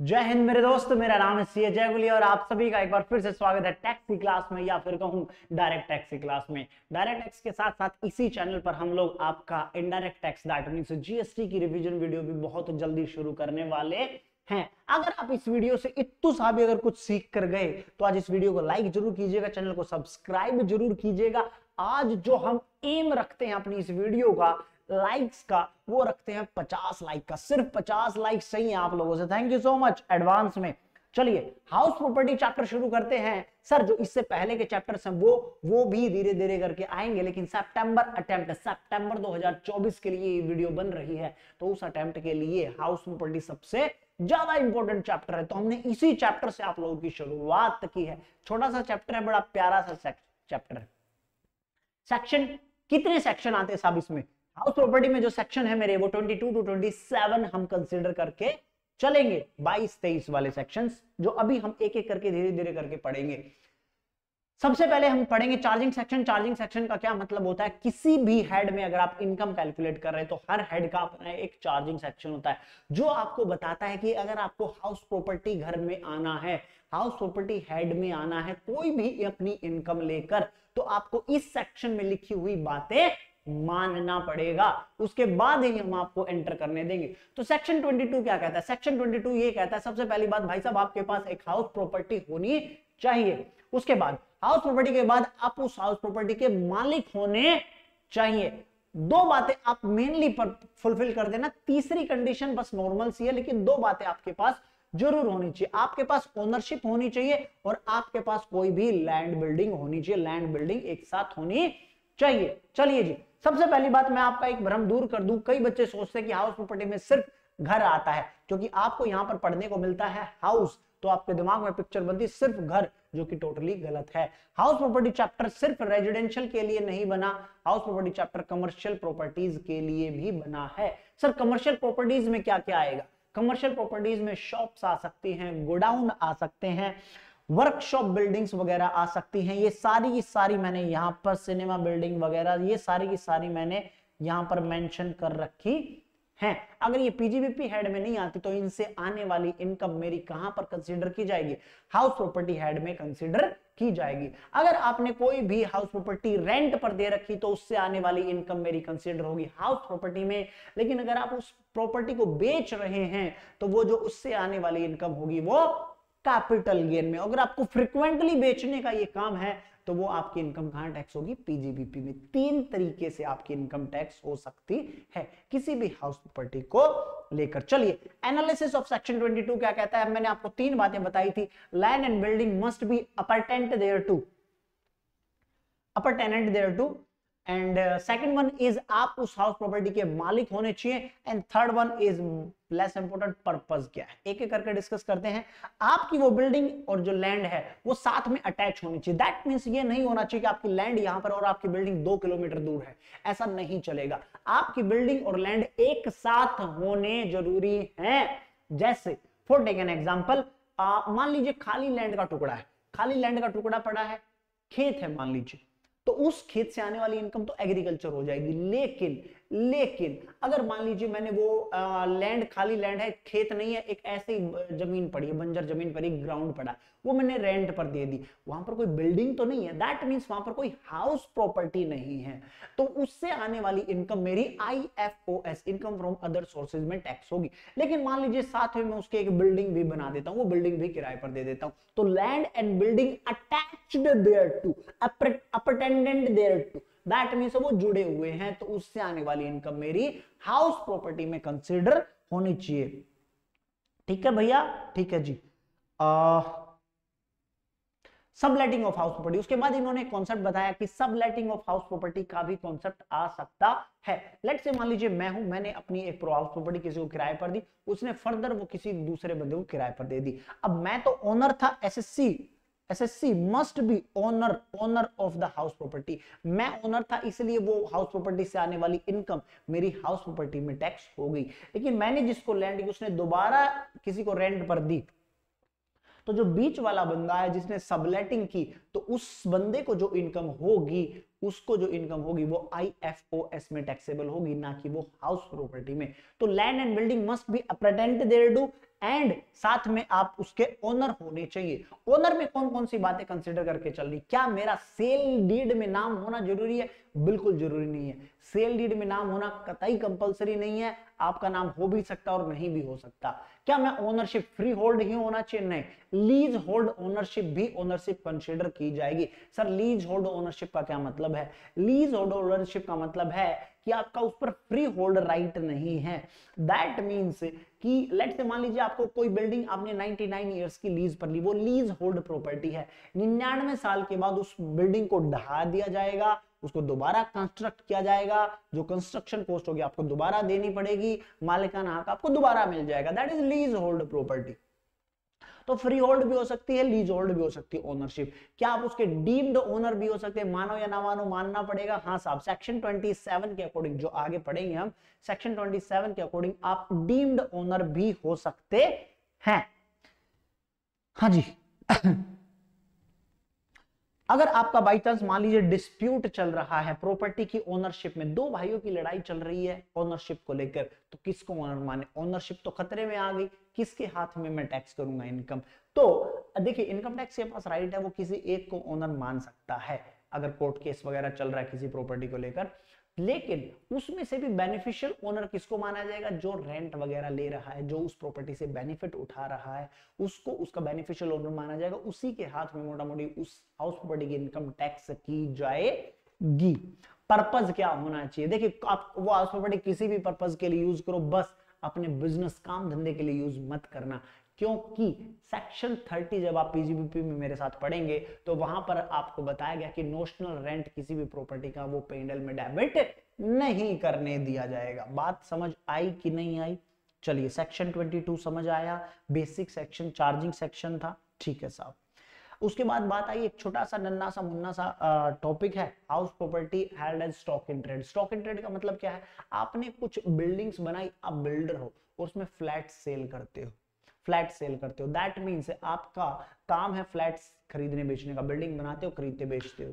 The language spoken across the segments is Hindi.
जय हिंद मेरे दोस्त, मेरा नाम है सी जय गुली और आप सभी का एक बार फिर से स्वागत है टैक्सी क्लास में, या फिर कहूँ डायरेक्ट टैक्सी क्लास में। डायरेक्ट टैक्स के साथ साथ इसी चैनल पर हम लोग आपका इनडायरेक्ट टैक्स मींस जीएसटी की रिवीजन वीडियो भी बहुत जल्दी शुरू करने वाले हैं। अगर आप इस वीडियो से इतु सा भी अगर कुछ सीख कर गए तो आज इस वीडियो को लाइक ज़रूर कीजिएगा चैनल को सब्सक्राइब ज़रूर कीजिएगा। आज जो हम एम रखते हैं अपनी इस वीडियो का लाइक्स का, वो रखते हैं पचास लाइक का। सिर्फ़ पचास लाइक सही है आप लोगों से। Thank you so much advance में। चलिए हाउस प्रॉपर्टी चैप्टर शुरू करते हैं। सर जो इससे पहले के चैप्टर्स हैं, वो वो भी धीरे धीरे करके आएँगे, लेकिन सितंबर अटेम्प्ट सितंबर 2024 के लिए ये वीडियो बन रही है। तो उस अटेम्प्ट के लिए हाउस प्रॉपर्टी सबसे ज़्यादा इंपॉर्टेंट चैप्टर है। तो हमने इसी चैप्टर से आप लोगों की शुरुआत की है। छोटा सा चैप्टर है, बड़ा प्यारा सा चैप्टर है। सेक्शन कितने सेक्शन आते हैं सब इसमें? हाउस प्रॉपर्टी में जो सेक्शन है मेरे, वो 22 टू 27 हम कंसीडर करके चलेंगे। 22 23 वाले सेक्शंस जो अभी हम एक एक करके धीरे धीरे करके पढ़ेंगे। सबसे पहले हम पढ़ेंगे चार्जिंग सेक्शन चार्जिंग सेक्शन का क्या मतलब होता है? किसी भी हेड में अगर आप इनकम कैलकुलेट कर रहे हैं तो हर हेड का अपना एक चार्जिंग सेक्शन होता है। जो आपको बताता है कि अगर आपको हाउस प्रॉपर्टी घर में आना है हाउस प्रॉपर्टी हेड में आना है, कोई भी अपनी इनकम लेकर तो आपको इस सेक्शन में लिखी हुई बातें मानना पड़ेगा। उसके बाद ही हम आपको एंटर करने देंगे। तो सेक्शन 22 क्या कहता है? सेक्शन 22 ये कहता है, सबसे पहली बात, भाई साहब, आपके पास एक हाउस प्रॉपर्टी होनी चाहिए। उसके बाद हाउस प्रॉपर्टी के बाद आप उस हाउस प्रॉपर्टी के मालिक होने चाहिए। दो बातें आप मेनली फुलफिल कर देना। तीसरी कंडीशन बस नॉर्मल सी है, लेकिन दो बातें आपके पास ज़रूर होनी चाहिए। आपके पास ओनरशिप होनी चाहिए और आपके पास कोई भी लैंड बिल्डिंग होनी चाहिए। लैंड बिल्डिंग एक साथ होनी चाहिए चलिए जी। सबसे पहली बात मैं आपका एक भ्रम दूर कर दूँ। कई बच्चे सोचते हैं कि हाउस प्रॉपर्टी में सिर्फ़ घर आता है, क्योंकि आपको यहाँ पर पढ़ने को मिलता है हाउस तो आपके दिमाग में पिक्चर बनती सिर्फ़ घर, जो कि टोटली गलत है। हाउस प्रॉपर्टी चैप्टर सिर्फ़ रेजिडेंशियल के लिए नहीं बना, house property chapter commercial properties के लिए भी बना है। सर कमर्शियल प्रॉपर्टीज़ में क्या क्या आएगा? कमर्शियल प्रॉपर्टीज़ में शॉप्स आ सकती हैं, गोडाउन आ सकते हैं वर्कशॉप बिल्डिंग्स वगैरह आ सकती हैं। ये सारी की सारी मैंने यहाँ पर सिनेमा बिल्डिंग वगैरह, ये सारी की सारी मैंने यहाँ पर मेंशन कर रखी हैं। अगर ये पीजीबीपी हेड में नहीं आती तो इनसे आने वाली इनकम मेरी कहाँ पर कंसीडर की जाएगी? हाउस प्रॉपर्टी हेड में कंसीडर की जाएगी। अगर आपने कोई भी हाउस प्रॉपर्टी रेंट पर दे रखी तो उससे आने वाली इनकम मेरी कंसीडर होगी हाउस प्रॉपर्टी में। लेकिन अगर आप उस प्रॉपर्टी को बेच रहे हैं तो वो जो उससे आने वाली इनकम होगी वो कैपिटल गेन में। अगर आपको फ्रिक्वेंटली बेचने का ये काम है तो वो आपकी इनकम कहाँ टैक्स होगी? पीजीबीपी में। तीन तरीके से आपकी इनकम टैक्स हो सकती है। किसी भी हाउस प्रॉपर्टी को लेकर। चलिए एनालिसिस ऑफ़ सेक्शन 22 क्या कहता है? मैंने आपको तीन बातें बताई थी। Land and building must be upper thereto appurtenant thereto and second one is आप उस हाउस प्रॉपर्टी के मालिक होने चाहिए। And third one is less important purpose क्या है? एक एक करके डिस्कस करते हैं। आपकी वो बिल्डिंग और जो लैंड है, वो साथ में अटैच होनी चाहिए। दैट मीन्स ये नहीं होना चाहिए कि आपकी लैंड यहाँ पर और आपकी बिल्डिंग दो किलोमीटर दूर है। ऐसा नहीं चलेगा। आपकी बिल्डिंग और लैंड एक साथ होने ज़रूरी है। जैसे फॉर टेक एन एग्ज़ाम्पल मान लीजिए खाली लैंड का टुकड़ा है। खाली लैंड का टुकड़ा पड़ा है। खेत है, मान लीजिए। तो उस खेत से आने वाली इनकम तो एग्रीकल्चर हो जाएगी। लेकिन लेकिन अगर मान लीजिए मैंने वो लैंड खाली लैंड है, खेत नहीं है, एक ऐसी ज़मीन पड़ी है, बंजर ज़मीन पर एक ग्राउंड पड़ा वो मैंने रेंट पर दे दी। वहाँ पर कोई बिल्डिंग तो नहीं है दैट मीन्स वहाँ पर कोई हाउस प्रॉपर्टी नहीं है। तो उससे आने वाली इनकम मेरी I F O S income from other sources में टैक्स होगी। लेकिन मान लीजिए साथ में मैं उसके एक बिल्डिंग भी बना देता हूँ, वो बिल्डिंग भी किराए पर दे देता हूँ। तो land and building attached thereto appurtenant thereto that means वो जुड़े हुए हैं तो उससे आने वाली इनकम मेरी हाउस प्रॉपर्टी में कंसिडर होनी चाहिए। ठीक है भैया? ठीक है जी। आ, सबलेटिंग ऑफ़ हाउस प्रॉपर्टी उसके बाद इन्होंने कॉन्सेप्ट बताया कि सबलेटिंग ऑफ़ हाउस प्रॉपर्टी का भी कॉन्सेप्ट आ सकता है। लेट से मान लीजिए मैं हूँ मैंने अपनी एक हाउस प्रॉपर्टी किसी को किराए पर दी उसने फर्दर वो किसी दूसरे बंदे को किराए पर दे दी। अब मैं तो ओनर था assessee assessee must be owner owner of the house property मैं ओनर था, इसलिए वो हाउस प्रॉपर्टी से आने वाली इनकम मेरी हाउस प्रॉपर्टी में टैक्स हो गई। लेकिन मैंने जिसको लैंड की, उसने दोबारा किसी को रेंट पर दी। तो जो बीच वाला बंदा है, जिसने सबलेटिंग की तो उस बंदे को जो इनकम होगी उसको जो इनकम होगी वो आई एफ़ ओ एस में टैक्सेबल होगी, ना कि वो हाउस प्रॉपर्टी में। तो land and building must be appurtenant thereto and साथ में आप उसके ओनर होने चाहिए। ओनर में कौन कौन सी बातें कंसिडर करके चल रही? क्या मेरा सेल डीड में नाम होना ज़रूरी है? बिल्कुल ज़रूरी नहीं है। सेल डीड में नाम होना कतई कंपलसरी नहीं है। आपका नाम हो भी सकता और नहीं भी हो सकता। क्या मैं ओनरशिप फ्री होल्ड ही होना चाहिए? नहीं. लीज होल्ड ओनरशिप भी ओनरशिप कंसिडर की जाएगी. सर लीज होल्ड ओनरशिप का क्या मतलब है? लीज होल्ड ओनरशिप का मतलब है कि आपका उस पर फ्री होल्ड राइट नहीं है. दैट मीन्स कि लेट से मान लीजिए आपको कोई बिल्डिंग आपने 99 इयर्स की लीज पर ली, वो लीज होल्ड प्रॉपर्टी है. निन्यानवे साल के बाद उस बिल्डिंग को ढहा दिया जाएगा. उसको दोबारा कंस्ट्रक्ट किया जाएगा। जो कंस्ट्रक्शन कॉस्ट होगी, आपको दोबारा देनी पड़ेगी। मालिकाना हक आपको दोबारा मिल जाएगा। That is leasehold property तो फ्री होल्ड भी हो सकती है लीज होल्ड भी हो सकती है ओनरशिप क्या आप उसके डीम्ड ओनर भी हो सकते हैं? मानो या ना मानो, मानना पड़ेगा। हाँ साहब सेक्शन 27 के अकॉर्डिंग जो आगे पढ़ेंगे हम सेक्शन 27 के अकॉर्डिंग आप डीम्ड ओनर भी हो सकते हैं। हाँ जी। अगर आपका बाई चांस मान लीजिए डिस्प्यूट चल रहा है प्रॉपर्टी की ओनरशिप में दो भाइयों की लड़ाई चल रही है ओनरशिप को लेकर तो किसको ओनर माने? ओनरशिप तो खतरे में आ गई। किसके हाथ में मैं टैक्स करूँगा इनकम तो देखिए इनकम टैक्स के पास राइट है, वो किसी एक को ओनर मान सकता है। अगर कोर्ट केस वगैरह चल रहा है किसी प्रॉपर्टी को लेकर लेकिन उसमें से भी बेनिफिशियल ओनर किसको माना जाएगा? जो रेंट वगैरह ले रहा है, जो उस प्रॉपर्टी से बेनिफिट उठा रहा है, उसको उसका बेनिफिशियल ओनर माना जाएगा। उसी के हाथ में मोटा मोटी उस हाउस प्रॉपर्टी की इनकम टैक्स की जाएगी। पर्पज क्या होना चाहिए? देखिए, आप वो हाउस प्रॉपर्टी किसी भी पर्पज के लिए यूज़ करो, बस अपने बिज़नेस काम धंधे के लिए यूज़ मत करना। क्योंकि सेक्शन 30 जब आप पीजीबीपी में मेरे साथ पढ़ेंगे तो वहाँ पर आपको बताया गया कि नोशनल रेंट किसी भी प्रॉपर्टी का वो पेंडल में डेबिट नहीं करने दिया जाएगा। बात समझ आई कि नहीं आई? चलिए सेक्शन 22 समझ आया। बेसिक सेक्शन चार्जिंग सेक्शन था। ठीक है साहब। उसके बाद बात आई, एक छोटा सा नन्ना सा मुन्ना सा टॉपिक है house property held as stock in trade stock in trade का मतलब क्या है? आपने कुछ बिल्डिंग्स बनाई, आप बिल्डर हो, और उसमें फ्लैट सेल करते हो। फ्लैट सेल करते हो। दैट मीन्स आपका काम है फ्लैट खरीदने, बेचने का। बिल्डिंग बनाते हो, खरीदते, बेचते हो।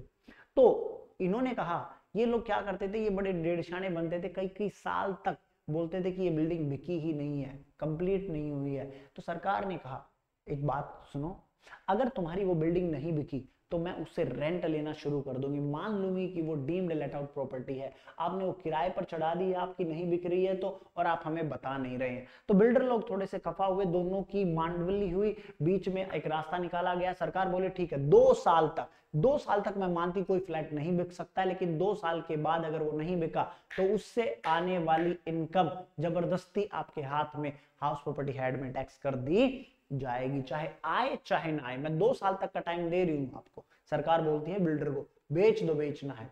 तो इन्होंने कहा, ये लोग क्या करते थे? ये बड़े डेढ़शाने बनते थे। कई कई साल तक बोलते थे कि ये बिल्डिंग बिकी ही नहीं है, कंप्लीट नहीं हुई है। तो सरकार ने कहा, एक बात सुनो, अगर तुम्हारी वो बिल्डिंग नहीं बिकी तो मैं उससे रेंट लेना शुरू कर दूँगी। मान लूँगी कि वो डीम्ड लेट आउट प्रॉपर्टी है। आपने वो किराए पर चढ़ा दी आपकी नहीं बिक रही है तो और आप हमें बता नहीं रहे हैं। तो बिल्डर लोग थोड़े से खफा हुए, दोनों की मांडवली हुई, बीच में एक रास्ता निकाला गया। सरकार बोले, ठीक है, दो साल तक, दो साल तक मैं मानती कोई फ्लैट नहीं बिक सकता है, लेकिन दो साल के बाद अगर वो नहीं बिका तो उससे आने वाली इनकम ज़बरदस्ती आपके हाथ में हाउस प्रॉपर्टी हेड में टैक्स कर दी जाएगी, चाहे आए, चाहे ना आए। मैं दो साल तक का टाइम दे रही हूँ आपको। सरकार बोलती है, बिल्डर को, बेच दो, बेचना है।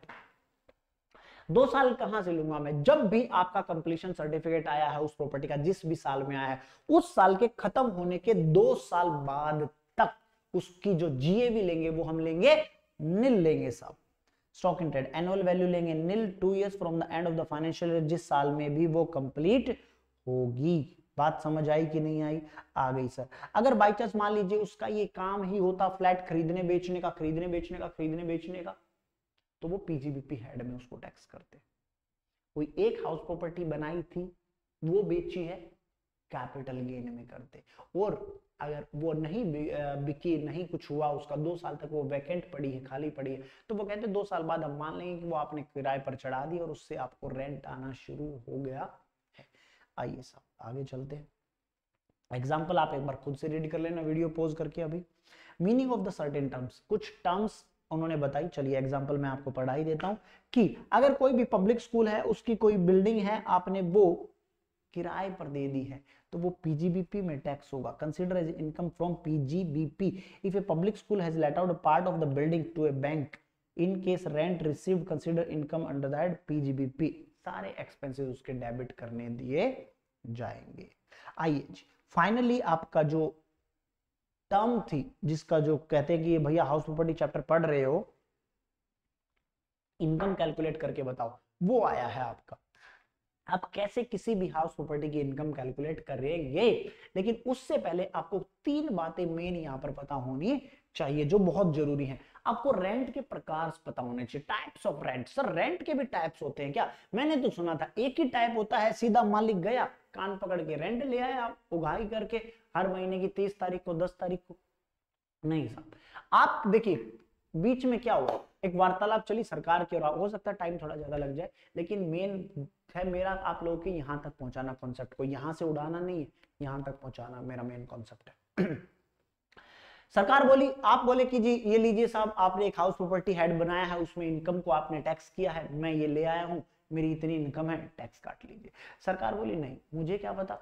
दो साल कहाँ से लूँगा मैं? जब भी आपका कंप्लीशन सर्टिफिकेट आया है, उस प्रॉपर्टी का, जिस भी साल में आया है, उस साल के खत्म होने के दो साल बाद तक उसकी जो जीए भी लेंगे, वो हम लेंगे निल लेंगे सब। Stock in trade annual value लेंगे nil two years from the end of the financial जिस साल में भी वो कंप्लीट होगी। बात समझ आई कि नहीं आई? आ गई, सर। अगर बाई चांस मान लीजिए उसका ये काम ही होता फ्लैट खरीदने बेचने का, खरीदने बेचने का, खरीदने बेचने का तो वो पीजीबीपी हेड में उसको टैक्स करते कोई एक हाउस प्रॉपर्टी बनाई थी, वो बेची है कैपिटल गेन में करते और अगर वो नहीं बिकी, नहीं कुछ हुआ, उसका दो साल तक वो वैकेंट पड़ी है, खाली पड़ी है तो वो कहते दो साल बाद हम मान लेंगे कि वो आपने किराए पर चढ़ा दी और उससे आपको रेंट आना शुरू हो गया है। आइए साहब। आगे चलते हैं। एग्ज़ाम्पल आप एक बार खुद से रीड कर लेना वीडियो पोज करके अभी। Meaning of the certain terms कुछ टर्म्स उन्होंने बताई। चलिए एग्ज़ाम्पल मैं आपको पढ़ा ही देता हूँ कि अगर कोई भी पब्लिक स्कूल है, उसकी कोई बिल्डिंग है, आपने वो किराए पर दे दी है तो वो पीजीबीपी में टैक्स होगा। Consider as income from PGBP if a public school has let out part of the building to a bank in case rent received consider income under that PGBP सारे एक्सपेंसेस उसके डेबिट करने दिए जाएँगे। आइए जी फाइनली आपका जो टर्म थी, जिसका जो कहते हैं कि भैया हाउस प्रॉपर्टी चैप्टर पढ़ रहे हो इनकम कैलकुलेट करके बताओ, वो आया है आपका। आप कैसे किसी भी हाउस प्रॉपर्टी की इनकम कैलकुलेट करेंगे? लेकिन उससे पहले आपको तीन बातें मेन यहाँ पर पता होनी चाहिए, जो बहुत ज़रूरी है। आपको रेंट के प्रकार पता होने चाहिए। Types of rent sir rent के भी टाइप्स होते हैं क्या? मैंने तो सुना था, एक ही टाइप होता है, सीधा मालिक गया, कान पकड़ के रेंट ले आया आप उगाई करके, हर महीने की तीस तारीख को, दस तारीख को। नहीं साहब, आप देखिए, बीच में क्या हुआ? एक वार्तालाप चली सरकार की और हो सकता है टाइम थोड़ा ज़्यादा लग जाए, लेकिन मेन है मेरा, आप लोगों के यहाँ तक पहुंचाना कॉन्सेप्ट को। यहाँ से उड़ाना नहीं है, यहाँ तक पहुंचाना मेरा मेन कॉन्सेप्ट है। सरकार बोली, आप बोले कि जी, ये लीजिए साहब, आपने एक हाउस प्रॉपर्टी हेड बनाया है, उसमें इनकम को आपने टैक्स किया है, मैं ये ले आया हूँ, मेरी इतनी इनकम है टैक्स काट लीजिए। सरकार बोली, नहीं, मुझे क्या पता?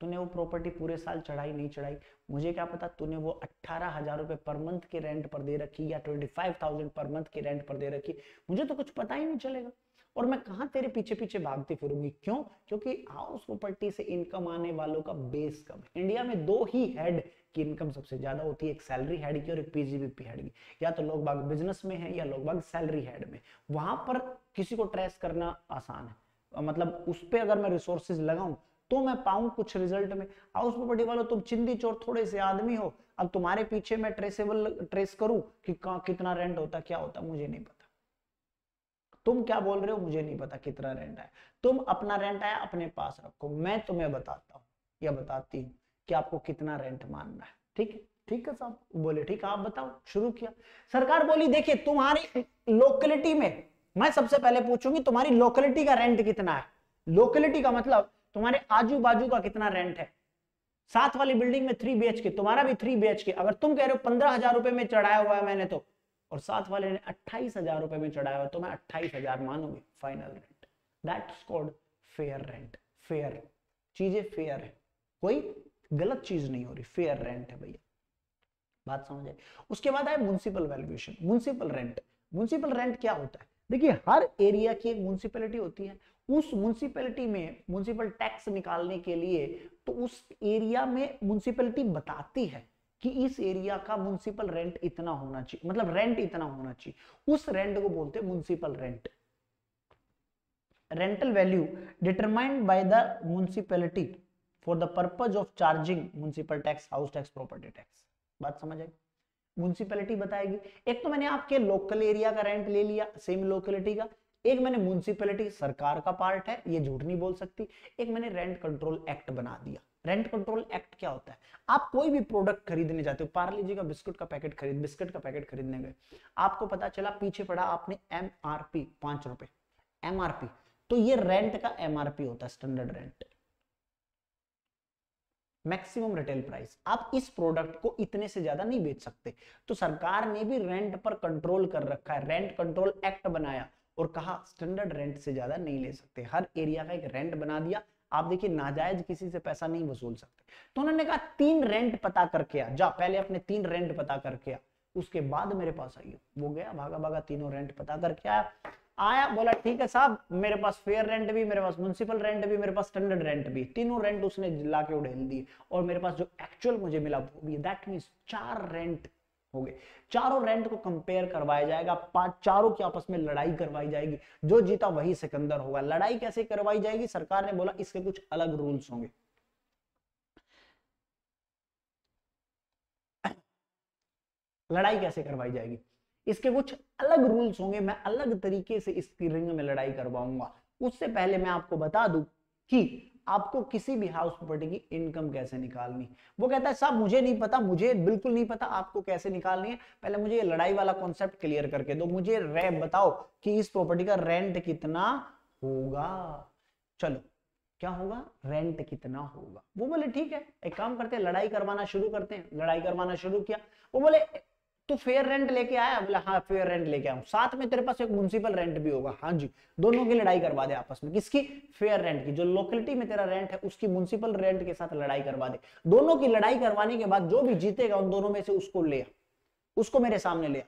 तूने वो प्रॉपर्टी पूरे साल चढ़ाई, नहीं चढ़ाई। मुझे क्या पता तूने वो अट्ठारह हज़ार रुपए पर मंथ के रेंट पर दे रखी या twenty five thousand per month के रेंट पर दे रखी। मुझे तो कुछ पता ही नहीं चलेगा। और मैं कहा तेरे पीछे पीछे भागती फिरूँगी? क्यों? क्योंकि हाउस प्रॉपर्टी से इनकम आने वालों का बेस कम इंडिया में दो ही हेड की इनकम सबसे ज़्यादा होती है, एक सैलरी हेड की और एक पीजीबीपी हेड की। या तो लोग बाग बिज़नेस में है या लोग बाग सैलरी हेड में। वहाँ पर किसी को ट्रेस करना आसान है। मतलब उस पर अगर मैं रिसोर्सेज लगाऊँ तो मैं पाऊँ कुछ रिज़ल्ट में। हाउस प्रॉपर्टी वालों, तुम चिंदी चोर, थोड़े से आदमी हो, अब तुम्हारे पीछे मैं ट्रेसेबल, ट्रेस करूँ कि कितना रेंट होता, क्या होता, मुझे नहीं पता। तुम क्या बोल रहे हो, मुझे नहीं पता कितना रेंट है तुम अपना रेंट आया, अपने पास रखो। मैं तुम्हें बताता हूँ, या बताती हूँ। कि आपको कितना रेंट मानना है। ठीक है? ठीक है साहब? बोले, ठीक आप बताओ, शुरू किया। सरकार बोली, देखिए, तुम्हारी लोकेलिटी में, मैं सबसे पहले पूछूँगी, तुम्हारी लोकेलिटी का रेंट कितना है? लोकेलिटी का मतलब तुम्हारे आजू बाजू का कितना रेंट है? साथ वाली बिल्डिंग में थ्री बी तुम्हारा भी थ्री बी अगर तुम कह रहे हो, पंद्रह हज़ार रुपए में चढ़ाया हुआ है मैंने तो और साथ वाले ने, अट्ठाईस हज़ार रुपए में चढ़ाया हुआ तो मैं अट्ठाईस हज़ार मानूँगी final rent that's called fair rent fair चीज़ें फेयर है। कोई गलत चीज़ नहीं हो रही फेयर रेंट है भैया। बात समझ आए उसके बाद आए municipal valuation municipal rent municipal rent क्या होता है? देखिए, हर एरिया की एक म्यूनसिपैलिटी होती है। उस म्यूनसिपैलिटी में म्यूनसिपल टैक्स निकालने के लिए तो उस एरिया में म्यूनसिपैलिटी बताती है कि इस एरिया का म्यूनसिपल रेंट इतना होना चाहिए मतलब रेंट इतना होना चाहिए उस रेंट को बोलते हैं municipal rent rental value determined by the municipality for the purpose of charging municipal tax house tax property tax बात समझ आई? म्यूनसिपैलिटी बताएगी। एक तो मैंने आपके लोकल एरिया का रेंट ले लिया सेम लोकेलिटी का। एक मैंने म्यूनसिपैलिटी सरकार का पार्ट है, ये झूठ नहीं बोल सकती। एक मैंने रेंट कंट्रोल एक्ट बना दिया। रेंट कंट्रोल एक्ट क्या होता है? आप कोई भी प्रोडक्ट खरीदने जाते हो पार्ले जी का बिस्कुट का पैकेट खरीद बिस्कुट का पैकेट खरीदने गए। आपको पता चला, पीछे पड़ा आपने एम आर पी पाँच रुपए। एम आर पी तो ये रेंट का एम आर पी होता है standard rent maximum retail price. आप इस प्रोडक्ट को इतने से ज़्यादा नहीं बेच सकते। तो सरकार ने भी रेंट पर कंट्रोल कर रखा है। रेंट कंट्रोल एक्ट बनाया और कहा, स्टैंडर्ड रेंट से ज़्यादा नहीं ले सकते। हर एरिया का एक रेंट बना दिया। आप देखिए, नाजायज किसी से पैसा नहीं वसूल सकते। तो उन्होंने कहा, तीन रेंट पता करके आ। जा, पहले अपने तीन रेंट पता करके आ। उसके बाद मेरे पास आइयो वो गया भागा भागा तीनों रेंट पता करके आया। आया, बोला, ठीक है साहब, मेरे पास फेयर रेंट भी, मेरे पास म्यूनसिपल रेंट भी, मेरे पास स्टैंडर्ड रेंट भी। तीनों रेंट उसने ला के उड़ेल दिए और मेरे पास जो एक्चुअल मुझे मिला वो भी दैट मीन चार रेंट हो गए। चारों रेंट को कंपेयर करवाया जाएगा पाँच चारों की आपस में लड़ाई करवाई जाएगी। जो जीता वही सिकंदर होगा। लड़ाई कैसे करवाई जाएगी? सरकार ने बोला, इसके कुछ अलग रूल्स होंगे। लड़ाई कैसे करवाई जाएगी? इसके कुछ अलग रूल्स होंगे, मैं अलग तरीके से इसकी रिंग में लड़ाई करवाऊँगा। उससे पहले मैं आपको बता दूँ कि आपको किसी भी हाउस प्रॉपर्टी की इनकम कैसे निकालनी। वो कहता है, साहब, मुझे नहीं पता, मुझे बिल्कुल नहीं पता आपको कैसे निकालनी है। पहले मुझे ये लड़ाई वाला कॉन्सेप्ट क्लियर करके दो। मुझे रे, बताओ कि इस प्रॉपर्टी का रेंट कितना होगा। चलो, क्या होगा? रेंट कितना होगा? वो बोले, ठीक है, एक काम करते हैं, लड़ाई करवाना शुरू करते हैं। लड़ाई करवाना शुरू किया। वो बोले तू फेयर रेंट लेके आया, बोला हाँ फेयर रेंट लेके आऊँ। साथ में तेरे पास एक म्यूनसिपल रेंट भी होगा। हाँ जी, दोनों की लड़ाई करवा दे आपस में। किसकी? फेयर रेंट की। जो लोकेलिटी में तेरा रेंट है, उसकी म्यूनसिपल रेंट के साथ लड़ाई करवा दे। दोनों की लड़ाई करवाने के बाद जो भी जीतेगा, उन दोनों में से उसको ले उसको मेरे सामने ले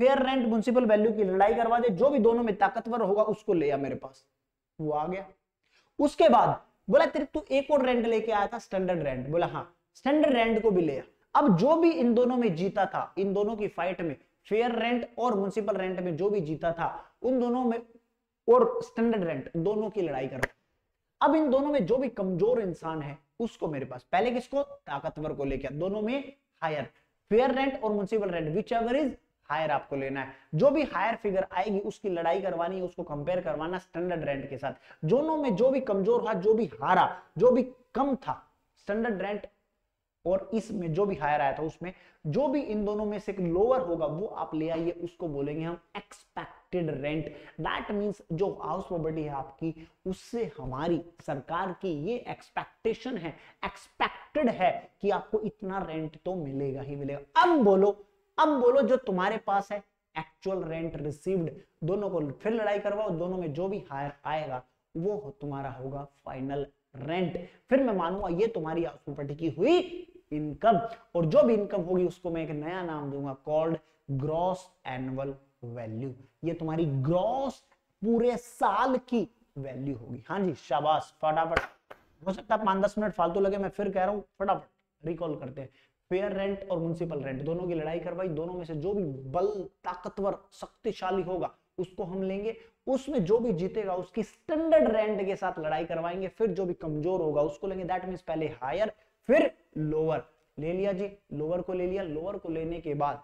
फेयर रेंट म्यूनसिपल वैल्यू की लड़ाई करवा दे। जो भी दोनों में ताकतवर होगा, उसको ले मेरे पास। वो आ गया। उसके बाद बोला, तेरे, तू एक और रेंट लेके आया था स्टैंडर्ड रेंट बोला हाँ स्टैंडर्ड रेंट को भी ले अब जो भी इन दोनों में जीता था, इन दोनों की फाइट में फेयर रेंट और म्यूनसिपल रेंट में जो भी जीता था, उन दोनों में और स्टैंडर्ड रेंट दोनों की लड़ाई करो। अब इन दोनों में जो भी कमज़ोर इंसान है, उसको मेरे पास। पहले किसको? ताकतवर को लेकर दोनों में हायर फेयर रेंट और municipal rent whichever is higher आपको लेना है। जो भी हायर फिगर आएगी, उसकी लड़ाई करवानी है, उसको कंपेयर करवाना स्टैंडर्ड रेंट के साथ। दोनों में जो भी कमज़ोर था, जो भी हारा, जो भी कम था स्टैंडर्ड रेंट और इसमें जो भी हायर आया था उसमें, जो भी इन दोनों में से लोअर होगा, वो आप ले आइए, उसको बोलेंगे हम एक्सपेक्टेड रेंट दैट मींस जो हाउस प्रॉपर्टी है आपकी, उससे हमारी सरकार की ये एक्सपेक्टेशन है एक्सपेक्टेड है कि आपको इतना रेंट तो मिलेगा ही मिलेगा। अब बोलो अब बोलो जो तुम्हारे पास है एक्चुअल रेंट रिसीव्ड दोनों को फिर लड़ाई करवाओ, दोनों में जो भी हायर आएगा, वो तुम्हारा होगा फाइनल रेंट फिर मैं मानूँगा ये तुम्हारी हाउस प्रॉपर्टी की हुई इनकम और जो भी इनकम होगी, उसको मैं एक नया नाम दूँगा कॉल्ड ग्रॉस एनुअल वैल्यू ये तुम्हारी ग्रॉस पूरे साल की वैल्यू होगी। हाँ जी, शाबाश, फटाफट। हो सकता है पाँच दस मिनट फालतू लगे, मैं फिर कह रहा हूँ, फटाफट रिकॉल करते हैं। फेयर रेंट और म्यूनसिपल रेंट दोनों की लड़ाई करवाई, दोनों में से जो भी बल, ताकतवर, शक्तिशाली होगा, उसको हम लेंगे। उसमें जो भी जीतेगा, उसकी स्टैंडर्ड रेंट के साथ लड़ाई करवाएँगे, फिर जो भी कमज़ोर होगा, उसको लेंगे। दैट मीन पहले हायर फिर लोअर ले लिया जी लोअर को ले लिया लोअर को लेने के बाद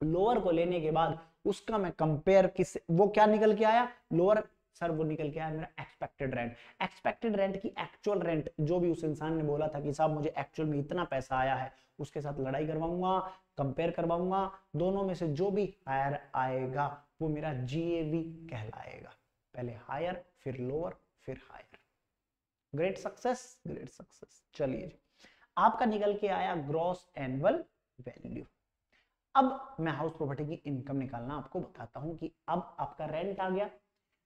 लोअर को लेने के बाद उसका मैं कंपेयर किस, वो क्या निकल के आया? लोअर सर वो निकल के आया मेरा एक्सपेक्टेड रेंट एक्सपेक्टेड रेंट की एक्चुअल रेंट जो भी उस इंसान ने बोला था कि साहब मुझे एक्चुअल में इतना पैसा आया है, उसके साथ लड़ाई करवाऊँगा कंपेयर करवाऊँगा, दोनों में से जो भी हायर आएगा, वो मेरा जीएवी कहलाएगा. पहले हायर फिर लोअर फिर higher great success great success चलिए आपका निकल के आया ग्रॉस एनुअल वैल्यू अब मैं हाउस प्रॉपर्टी की इनकम निकालना आपको बताता हूँ कि अब आपका रेंट आ गया।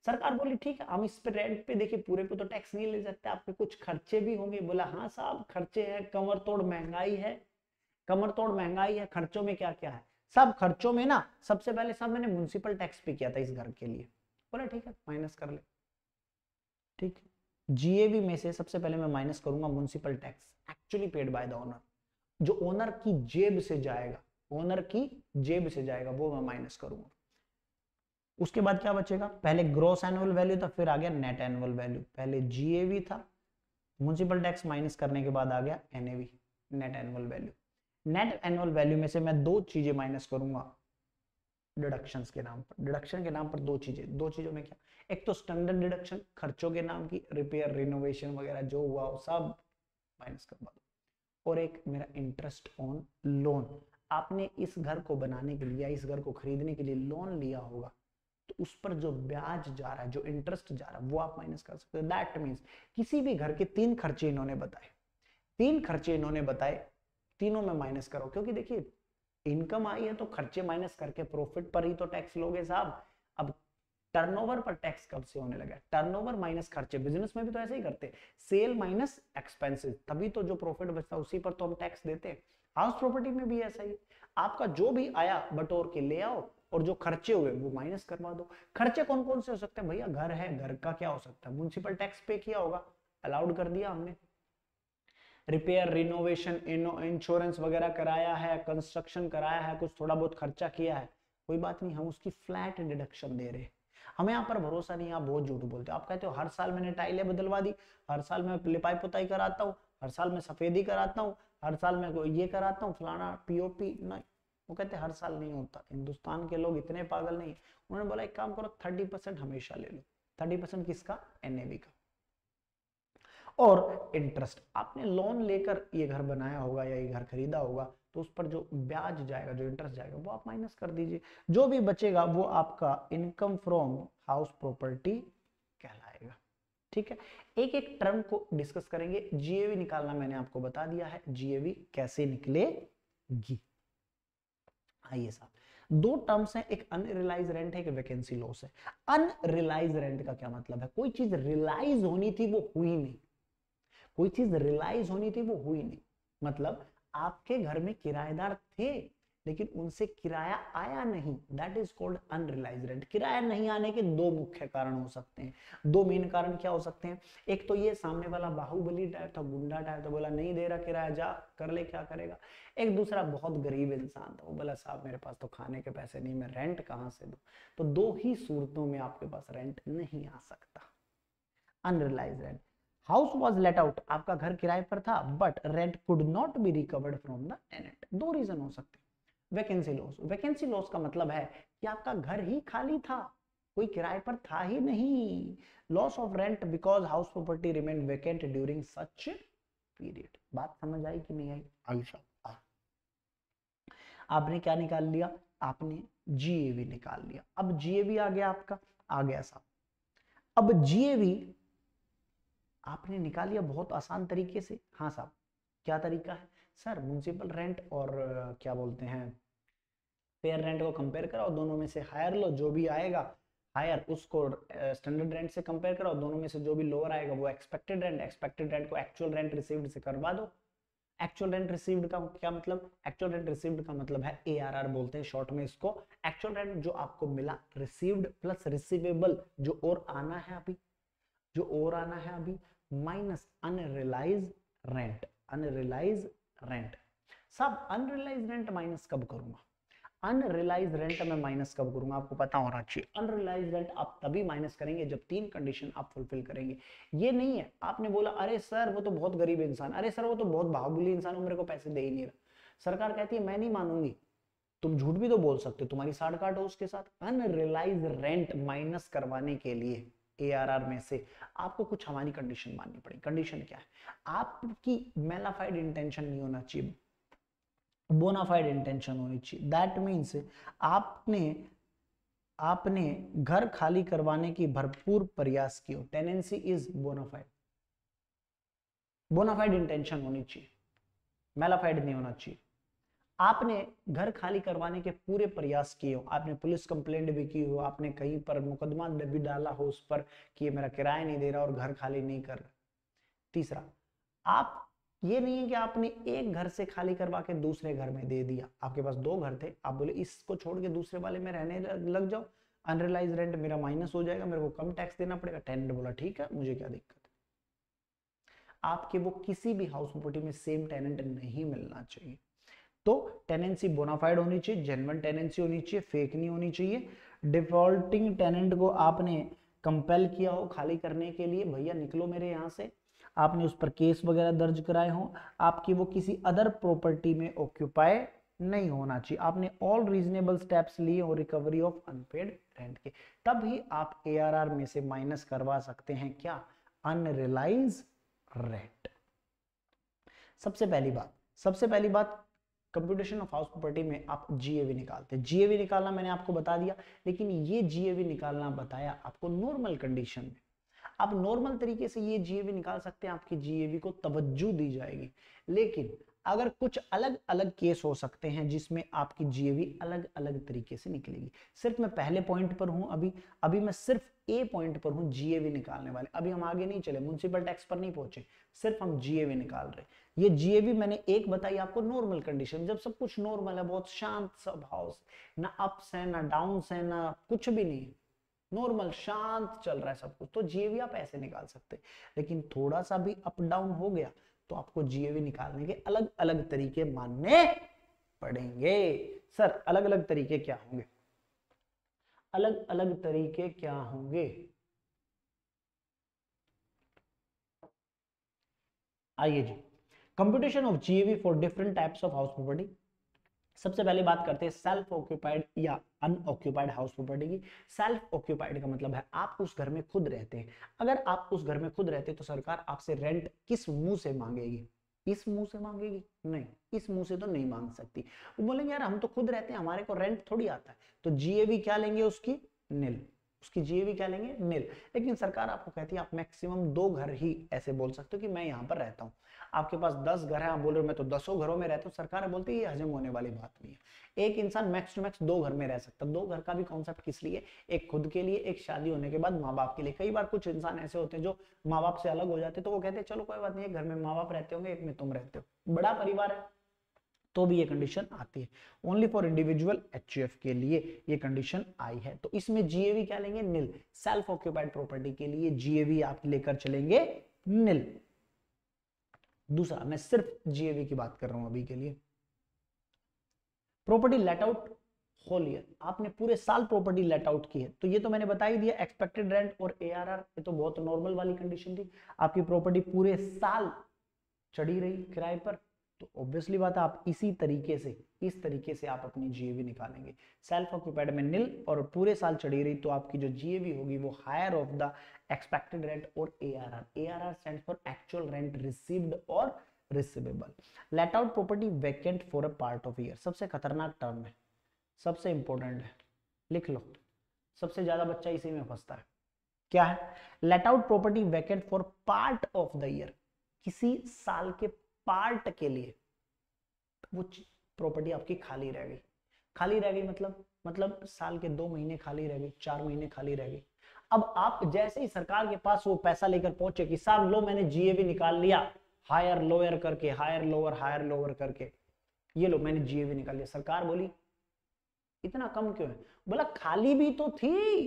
सरकार बोली, ठीक है, हम इस पे रेंट पे देखिए, पूरे पे तो टैक्स नहीं ले सकते, आपके कुछ खर्चे भी होंगे। बोला हाँ साहब, खर्चे हैं, कमर तोड़ महँगाई है। कमर तोड़ महँगाई है, खर्चों में क्या क्या है? सब खर्चों में ना, सबसे पहले सब मैंने म्यूनसिपल टैक्स पे किया था इस घर के लिए। बोला, ठीक है माइनस कर ले। ठीक जीएवी में से सबसे पहले मैं माइनस करूँगा municipal tax actually paid by the owner जो ओनर की जेब से जाएगा ओनर की जेब से जाएगा, वो मैं माइनस करूँगा। उसके बाद क्या बचेगा? पहले ग्रोस एनुअल वैल्यू था, फिर आ गया नेट एनुअल वैल्यू पहले जीएवी था म्यूनसिपल टैक्स माइनस करने के बाद आ गया NAV net annual value net annual value में से मैं दो चीज़ें माइनस करूँगा डिडक्शन के नाम पर। डिडक्शन के नाम पर दो चीज़ें। दो चीज़ों में क्या? एक तो स्टैंडर्ड डिडक्शन खर्चों के नाम की रिपेयर रिनोवेशन वगैरह जो हुआ, वो सब माइनस करवा दो। और एक मेरा इंटरेस्ट ऑन लोन आपने इस घर को बनाने के लिए इस घर को खरीदने के लिए लोन लिया होगा तो उस पर जो ब्याज जा रहा है, जो इंटरेस्ट जा रहा है, वो आप माइनस कर सकते हो। दैट मीन्स किसी भी घर के तीन खर्चे इन्होंने बताए। तीन खर्चे इन्होंने बताए, तीनों में माइनस करो। क्योंकि देखिए इनकम आई है तो खर्चे माइनस करके प्रॉफिट पर ही तो टैक्स लोगे साहब। टर्नओवर पर टैक्स कब से होने लगा टर्नओवर माइनस खर्चे। बिज़नेस में भी तो ऐसे ही करते सेल माइनस एक्सपेंसेस तभी तो जो प्रॉफिट बचता है, उसी पर तो हम टैक्स देते हैं। हाउस प्रॉपर्टी में भी ऐसा ही। आपका जो भी आया, बटोर के ले आओ और जो खर्चे हुए, वो माइनस करवा दो। खर्चे कौन कौन से हो सकते हैं? भैया, घर है, घर का क्या हो सकता है? म्यूनसिपल टैक्स पे किया होगा। अलाउड कर दिया हमने। रिपेयर रिनोवेशन इंश्योरेंस वगैरह कराया है कंस्ट्रक्शन कराया है, कुछ थोड़ा बहुत खर्चा किया है। कोई बात नहीं, हम उसकी फ्लैट डिडक्शन दे रहे हैं। हमें यहाँ पर भरोसा नहीं, आप बहुत झूठ बोलते हो। आप कहते हो, हर साल मैंने टाइलें बदलवा दी, हर साल मैं लिपाई पुताई कराता हूँ, हर साल मैं सफेदी कराता हूँ, हर साल मैं ये कराता हूँ, फलाना पीओपी नहीं। वो कहते हर साल नहीं होता, हिंदुस्तान के लोग इतने पागल नहीं उन्होंने बोला, एक काम करो, थर्टी परसेंट हमेशा ले लो। थर्टी परसेंट किसका? एनएबी का। और इंटरेस्ट आपने लोन लेकर ये घर बनाया होगा या ये घर खरीदा होगा तो उस पर जो ब्याज जाएगा, जो इंटरेस्ट जाएगा, वो आप माइनस कर दीजिए। जो भी बचेगा, वो आपका इनकम फ्रॉम हाउस प्रॉपर्टी कहलाएगा। ठीक है? एक एक टर्म को डिस्कस करेंगे। जीएवी निकालना मैंने आपको बता दिया है। जीएवी कैसे निकलेगी? आइए साहब, दो टर्म्स हैं। एक अनरिलाइज रेंट है, एक वैकेंसी लॉस है। अनरिलाइज रेंट का क्या मतलब है? कोई चीज़ रिलाइज होनी थी, वो हुई नहीं। कोई चीज़ रिलाइज होनी थी, वो हुई नहीं। मतलब आपके घर में किराएदार थे, लेकिन उनसे किराया आया नहीं। That is called unrealised rent किराया नहीं आने के दो मुख्य कारण हो सकते हैं। दो मेन कारण क्या हो सकते हैं? एक तो ये सामने वाला बाहुबली टाइप था, गुंडा टाइप था, बोला, नहीं दे रहा किराया, जा, कर ले, क्या करेगा? एक दूसरा बहुत गरीब इंसान था, वो बोला, साहब, मेरे पास तो खाने के पैसे नहीं, मैं रेंट कहाँ से दू? तो दो ही सूरतों में आपके पास रेंट नहीं आ सकता। Unrealised rent house was let out आपका घर किराए पर था but rent could not be recovered from the tenant दो रीजन हो सकते हैं। वैकेंसी लॉस वैकेंसी लॉस का मतलब है कि आपका घर ही खाली था कोई किराए पर था ही नहीं। Loss of rent because house property remain vacant during such period बात समझ आई कि नहीं आई? आयुषा आपने क्या निकाल लिया? आपने जीएवी निकाल लिया। अब जीएवी आ गया आपका। आ गया साहब। अब जीएवी आपने निकाल लिया बहुत आसान तरीके से। हाँ साहब, क्या तरीका है? सर म्यूनसिपल रेंट और क्या बोलते हैं फेयर रेंट को कंपेयर कराओ, दोनों में से हायर लो, जो भी आएगा हायर उसको स्टैंडर्ड रेंट से कंपेयर करो दोनों में से जो भी लोअर आएगा, वो एक्सपेक्टेड रेंट एक्सपेक्टेड रेंट को एक्चुअल रेंट रिसीव्ड से करवा दो। एक्चुअल रेंट रिसीव्ड का क्या मतलब? एक्चुअल रेंट रिसीव्ड का मतलब है ए बोलते हैं शॉर्ट में इसको। एक्चुअल रेंट जो आपको मिला रिसीव्ड प्लस रिसीवेबल जो और आना है अभी, जो और आना है अभी minus unrealised rent unrealised rent सब अनरिलाइज रेंट माइनस कब करूँगा? अनरिलाइज रेंट में माइनस कब करूँगा? आपको पता होना चाहिए। अनरिलाइज रेंट आप तभी माइनस करेंगे जब तीन कंडीशन आप फुलफिल करेंगे। ये नहीं है। आपने बोला, अरे सर, वो तो बहुत गरीब इंसान अरे सर, वो तो बहुत बाहुबली इंसान मेरे को पैसे दे ही नहीं रहा। सरकार कहती है, मैं नहीं मानूँगी। तुम झूठ भी तो बोल सकते हो। तुम्हारी साठ काट हो उसके साथ। अनरिलाइज रेंट माइनस करवाने के लिए। ए में से आपको कुछ हमारी कंडीशन माननी पड़ेगी कंडीशन क्या है? आपकी मेलाफाइड इंटेंशन नहीं होना चाहिए। बोनाफाइड इंटेंशन होनी चाहिए। दैट मीन्स आपने आपने घर खाली करवाने की भरपूर प्रयास किया tenancy is bona fide bona fide intention होनी चाहिए। मेलाफाइड नहीं होना चाहिए। आपने घर खाली करवाने के पूरे प्रयास किए हो, आपने पुलिस कंप्लेंट भी की हो, आपने कहीं पर मुकदमा भी डाला हो उस पर कि ये मेरा किराया नहीं दे रहा और घर खाली नहीं कर रहा। तीसरा, आप ये नहीं है कि आपने एक घर से खाली करवा के दूसरे घर में दे दिया। आपके पास दो घर थे, आप बोले, इसको छोड़ के दूसरे वाले में रहने लग जाओ। अनरिलाइज रेंट मेरा माइनस हो जाएगा, मेरे को कम टैक्स देना पड़ेगा। टेनेंट बोला, ठीक है, मुझे क्या दिक्कत आपके वो किसी भी हाउस प्रॉपर्टी में सेम टेनेंट नहीं मिलना चाहिए। तो टेनेंसी बोनाफाइड होनी चाहिए जेनवन टेनेंसी होनी चाहिए फेक नहीं होनी चाहिए। डिफॉल्टिंग टेनेंट को आपने कंपेल किया हो खाली करने के लिए, भैया, निकलो मेरे यहाँ से। आपने उस पर केस वगैरह दर्ज कराए हो। आपकी वो किसी अदर प्रॉपर्टी में ऑक्यूपाई नहीं होना चाहिए। आपने ऑल रीजनेबल स्टेप्स लिए हो रिकवरी ऑफ़ अनपेड रेंट के। तब ही आप ए में से माइनस करवा सकते हैं क्या? अनरिलाइज रेंट सबसे पहली बात, सबसे पहली बात कंप्यूटेशन ऑफ़ हाउस प्रॉपर्टी में आप जीएवी निकालते हैं। जीएवी निकालना मैंने आपको बता दिया, लेकिन ये जीएवी निकालना बताया आपको नॉर्मल कंडीशन में। आप नॉर्मल तरीके से ये जीएवी निकाल सकते हैं, आपकी जीएवी को तवज्जो दी जाएगी। लेकिन अगर कुछ अलग अलग केस हो सकते हैं जिसमें आपकी जीएवी अलग अलग तरीके से निकलेगी। सिर्फ़ मैं पहले पॉइंट पर हूँ, अभी अभी मैं सिर्फ़ ए पॉइंट पर हूँ जीएवी निकालने वाले। अभी हम आगे नहीं चले म्यूनसिपल टैक्स पर नहीं पहुँचे, सिर्फ़ हम जीएवी निकाल रहे ये जीएवी मैंने एक बताई आपको नॉर्मल कंडीशन जब सब कुछ नॉर्मल है, बहुत शांत स्वभाव ना अप्स है, ना डाउन है, ना कुछ भी नहीं नॉर्मल शांत चल रहा है सब कुछ। तो जीएवी आप ऐसे निकाल सकते लेकिन थोड़ा सा भी अप डाउन हो गया तो आपको जीएवी निकालने के अलग अलग तरीके मानने पड़ेंगे। सर अलग अलग तरीके क्या होंगे? अलग अलग तरीके क्या होंगे? आइए जी। Computation of GAV for different types of house property सबसे पहले बात करते हैं सेल्फ ऑक्यूपाइड या अनऑक्यूपाइड हाउस प्रॉपर्टी की। सेल्फ ऑक्यूपाइड का मतलब है आप उस घर में खुद रहते हैं। अगर आप उस घर में खुद रहते हैं तो सरकार आपसे रेंट किस मुँह से मांगेगी? इस मुँह से मांगेगी? नहीं, इस मुँह से तो नहीं मांग सकती। वो बोलेंगे, यार, हम तो खुद रहते हैं, हमारे को रेंट थोड़ी आता है। तो जीएवी क्या लेंगे उसकी? नील उसकी जीएवी क्या लेंगे? नील लेकिन सरकार आपको कहती है, आप मैक्सिमम दो घर ही ऐसे बोल सकते हो कि मैं यहाँ पर रहता हूँ। आपके पास दस घर है, आप बोल रहे हो, मैं तो दसों घरों में रहता हूँ। सरकार बोलती है, ये हजम होने वाली बात नहीं है। एक इंसान मैक्स टू मैक्स दो घर में रह सकता दो घर का भी कॉन्सेप्ट किस लिए? एक खुद के लिए, एक शादी होने के बाद माँ बाप के लिए। कई बार कुछ इंसान ऐसे होते हैं जो माँ बाप से अलग हो जाते तो वो कहते हैं, चलो, कोई बात नहीं घर में माँ बाप रहते होंगे, एक में तुम रहते हो। बड़ा परिवार है तो भी ये कंडीशन आती है। ओनली फॉर इंडिविजुअल एच के लिए ये कंडीशन आई है। तो इसमें जीएवी क्या लेंगे? नील सेल्फ ऑक्यूपाइड प्रॉपर्टी के लिए जीएवी आप लेकर चलेंगे नील दूसरा, मैं सिर्फ़ जीएवी की बात कर रहा हूँ अभी के लिए। Property let out whole year आपने पूरे साल प्रॉपर्टी लेट आउट की है। तो ये तो मैंने बता ही दिया एक्सपेक्टेड रेंट और एआरआर ये तो बहुत नॉर्मल वाली कंडीशन थी। आपकी प्रॉपर्टी पूरे साल चढ़ी रही किराए पर। तो ऑब्वियसली बात है, आप इसी तरीके से, इस तरीके से आप अपनी जीएवी निकालेंगे। सेल्फ ऑक्यूपाइड में नील और पूरे साल चढ़ी रही तो आपकी जो जीएवी होगी वो higher of the expected rent और ARR ARR stands for actual rent received और receivable let out property vacant for a part of year सबसे खतरनाक टर्म है। सबसे इंपॉर्टेंट है। लिख लो। सबसे ज़्यादा बच्चा इसी में फंसता है। क्या है? Let out property vacant for part of the year किसी साल के पार्ट के लिए वो प्रॉपर्टी आपकी खाली रह गई। खाली रह गई मतलब मतलब साल के दो महीने खाली रह गई चार महीने खाली रह गई अब आप जैसे ही सरकार के पास वो पैसा लेकर पहुँचे कि साहब, लो, मैंने जीएवी निकाल लिया। हायर लोअर करके हायर लोअर हायर लोअर करके। ये लो, मैंने जीएवी निकाल लिया। सरकार बोली, इतना कम क्यों है? बोला, खाली भी तो थी,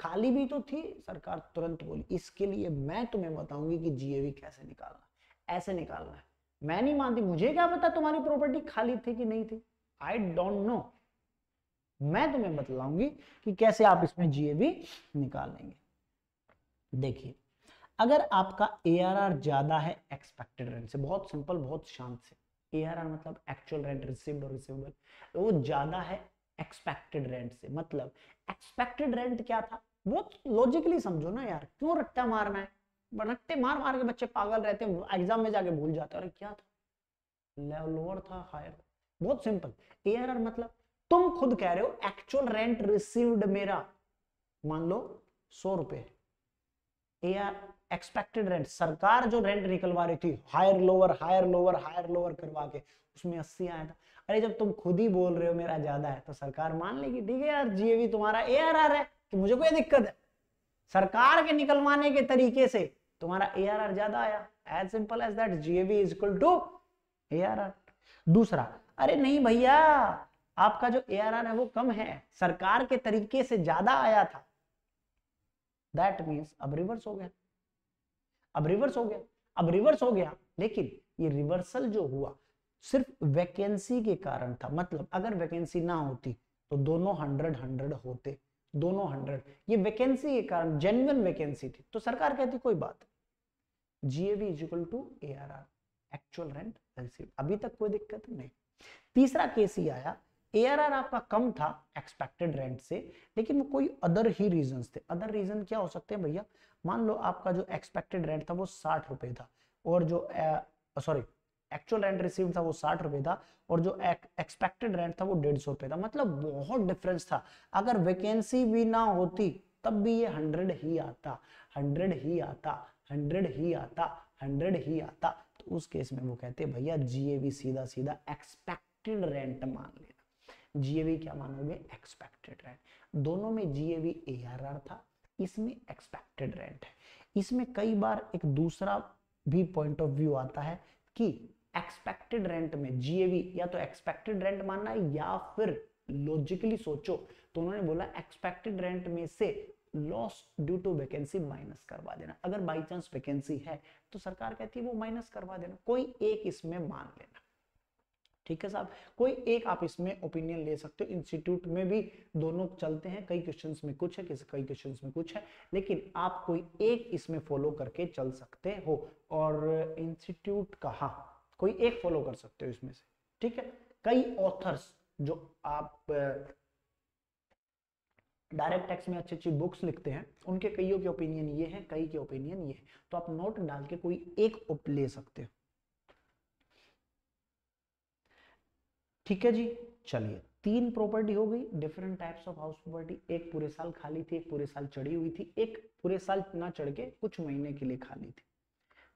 खाली भी तो थी। सरकार तुरंत बोली, इसके लिए मैं तुम्हें बताऊँगी कि जीएवी कैसे निकालना ऐसे निकालना है। मैं नहीं मानती, मुझे क्या पता तुम्हारी प्रॉपर्टी खाली थी कि नहीं थी? आई डोंट नो मैं तुम्हें बतलाऊँगी कि कैसे आप इसमें जीएबी निकाल लेंगे देखिए, अगर आपका एआरआर ज़्यादा है एक्सपेक्टेड रेंट से, बहुत सिंपल बहुत शांत से एआरआर मतलब एक्चुअल रेंट रिसीव्ड और रिसीवेबल वो ज़्यादा है एक्सपेक्टेड रेंट से मतलब एक्सपेक्टेड रेंट क्या था? वो लॉजिकली समझो ना यार, क्यों रट्टा मारना है? रट्टे मार मार के बच्चे पागल रहते हैं एग्ज़ाम में जाके भूल जाते हैं। अरे क्या था? लोअर था हायर बहुत सिंपल एआरआर मतलब तुम खुद कह रहे हो एक्चुअल रेंट रिसीव्ड मेरा, मान लो, सौ रुपए एक्सपेक्टेड रेंट सरकार जो रेंट निकलवा रही थी higher lower higher lower higher lower करवा के, उसमें अस्सी आया था। अरे जब तुम खुद ही बोल रहे हो, मेरा ज़्यादा है तो सरकार मान लेगी, ठीक है यार जीएवी तुम्हारा ए आर आर है कि मुझे कोई दिक्कत है। सरकार के निकलवाने के तरीके से तुम्हारा ए आर आर ज़्यादा आया। As simple as that GAV is equal to A R R दूसरा, अरे नहीं भैया आपका जो ए आर आर है वो कम है। सरकार के तरीके से ज़्यादा आया था। दैट मीन्स अब रिवर्स हो गया। अब रिवर्स हो गया। अब रिवर्स हो गया। लेकिन ये रिवर्सल जो हुआ, सिर्फ़ वैकेंसी के कारण था। मतलब अगर वैकेंसी ना होती तो दोनों हंड्रेड हंड्रेड होते। दोनों हंड्रेड ये वैकेंसी के कारण जेन्युइन वैकेंसी थी। तो सरकार कहती, कोई बात GAV is equal to A R R actual rent receive अभी तक कोई दिक्कत नहीं। तीसरा केस ही आया। ए आर आर आपका कम था एक्सपेक्टेड रेंट से, लेकिन वो कोई अदर ही रीजन थे। अदर रीजन क्या हो सकते हैं भैया? मान लो आपका जो एक्सपेक्टेड रेंट था वो साठ रुपए था, और जो सॉरी एक्चुअल रेंट रिसीव था वो साठ रुपए था, और जो एक्सपेक्टेड रेंट था वो डेढ़ सौ रुपए था। मतलब बहुत डिफरेंस था। अगर वैकेंसी भी ना होती, तब भी ये हंड्रेड ही आता हंड्रेड ही आता हंड्रेड ही आता हंड्रेड ही आता। तो उस केस में वो कहते भैया जीएवी सीधा सीधा एक्सपेक्टेड रेंट मान लेना। जीएवी क्या मानोगे? एक्सपेक्टेड रेंट दोनों में जीएवी एआरआर था, इसमें एक्सपेक्टेड रेंट है। इसमें कई बार एक दूसरा भी पॉइंट ऑफ़ व्यू आता है कि एक्सपेक्टेड रेंट में जीएवी या तो एक्सपेक्टेड रेंट मानना है या फिर लॉजिकली सोचो तो उन्होंने बोला एक्सपेक्टेड रेंट में से loss due to vacancy minus करवा देना। अगर बाई चांस वैकेंसी है तो सरकार कहती है वो माइनस करवा देना। कोई एक इसमें मान लेना। ठीक है साहब? कोई एक आप इसमें ओपिनियन ले सकते हो। इंस्टीट्यूट में भी दोनों चलते हैं। कई क्वेश्चन में कुछ है, किसी, कई क्वेश्चंस में कुछ है। लेकिन आप कोई एक इसमें फॉलो करके चल सकते हो। और इंस्टीट्यूट कहा? कोई एक फॉलो कर सकते हो इसमें से। ठीक है? कई ऑथर्स जो आप डायरेक्ट टेक्स्ट में अच्छी अच्छी बुक्स लिखते हैं, उनके कईयों के ओपिनियन ये है, कई के ओपिनियन ये है। तो आप नोट डाल के कोई एक ले सकते हो। ठीक है जी? चलिए, तीन प्रॉपर्टी हो गई different types of house property एक पूरे साल खाली थी, एक पूरे साल चढ़ी हुई थी, एक पूरे साल ना चढ़ के कुछ महीने के लिए खाली थी।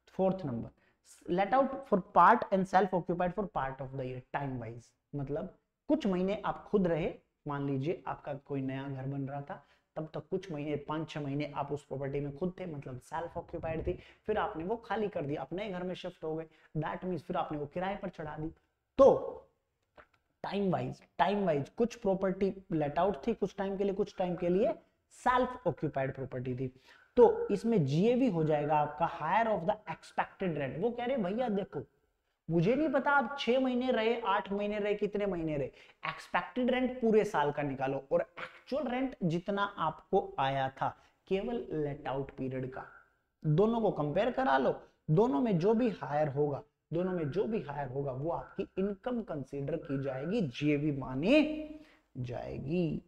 Fourth number let out for part and self occupied for part of the year time wise मतलब कुछ महीने आप खुद रहे, मान लीजिए आपका कोई नया घर बन रहा था, तब तक कुछ महीने, पाँच छह महीने आप उस प्रॉपर्टी में खुद थे मतलब सेल्फ ऑक्यूपाइड थी, फिर आपने वो खाली कर दिया अपने घर में शिफ्ट हो गए दैट मीन फिर आपने वो किराए पर चढ़ा दी। तो टाइम वाइज टाइम वाइज कुछ प्रॉपर्टी लेट आउट थी कुछ टाइम के लिए, कुछ टाइम के लिए सेल्फ ऑक्यूपाइड प्रॉपर्टी थी। तो इसमें जीएवी हो जाएगा आपका higher of the expected rent वो कह रहे भैया देखो, मुझे नहीं पता आप छह महीने रहे, आठ महीने रहे, कितने महीने रहे। एक्सपेक्टेड रेंट पूरे साल का निकालो और एक्चुअल रेंट जितना आपको आया था, केवल लेट आउट पीरियड का। दोनों को कंपेयर करा लो। दोनों में जो भी हायर होगा दोनों में जो भी हायर होगा, वो आपकी इनकम कंसीडर की जाएगी जीएवी माने जाएगी।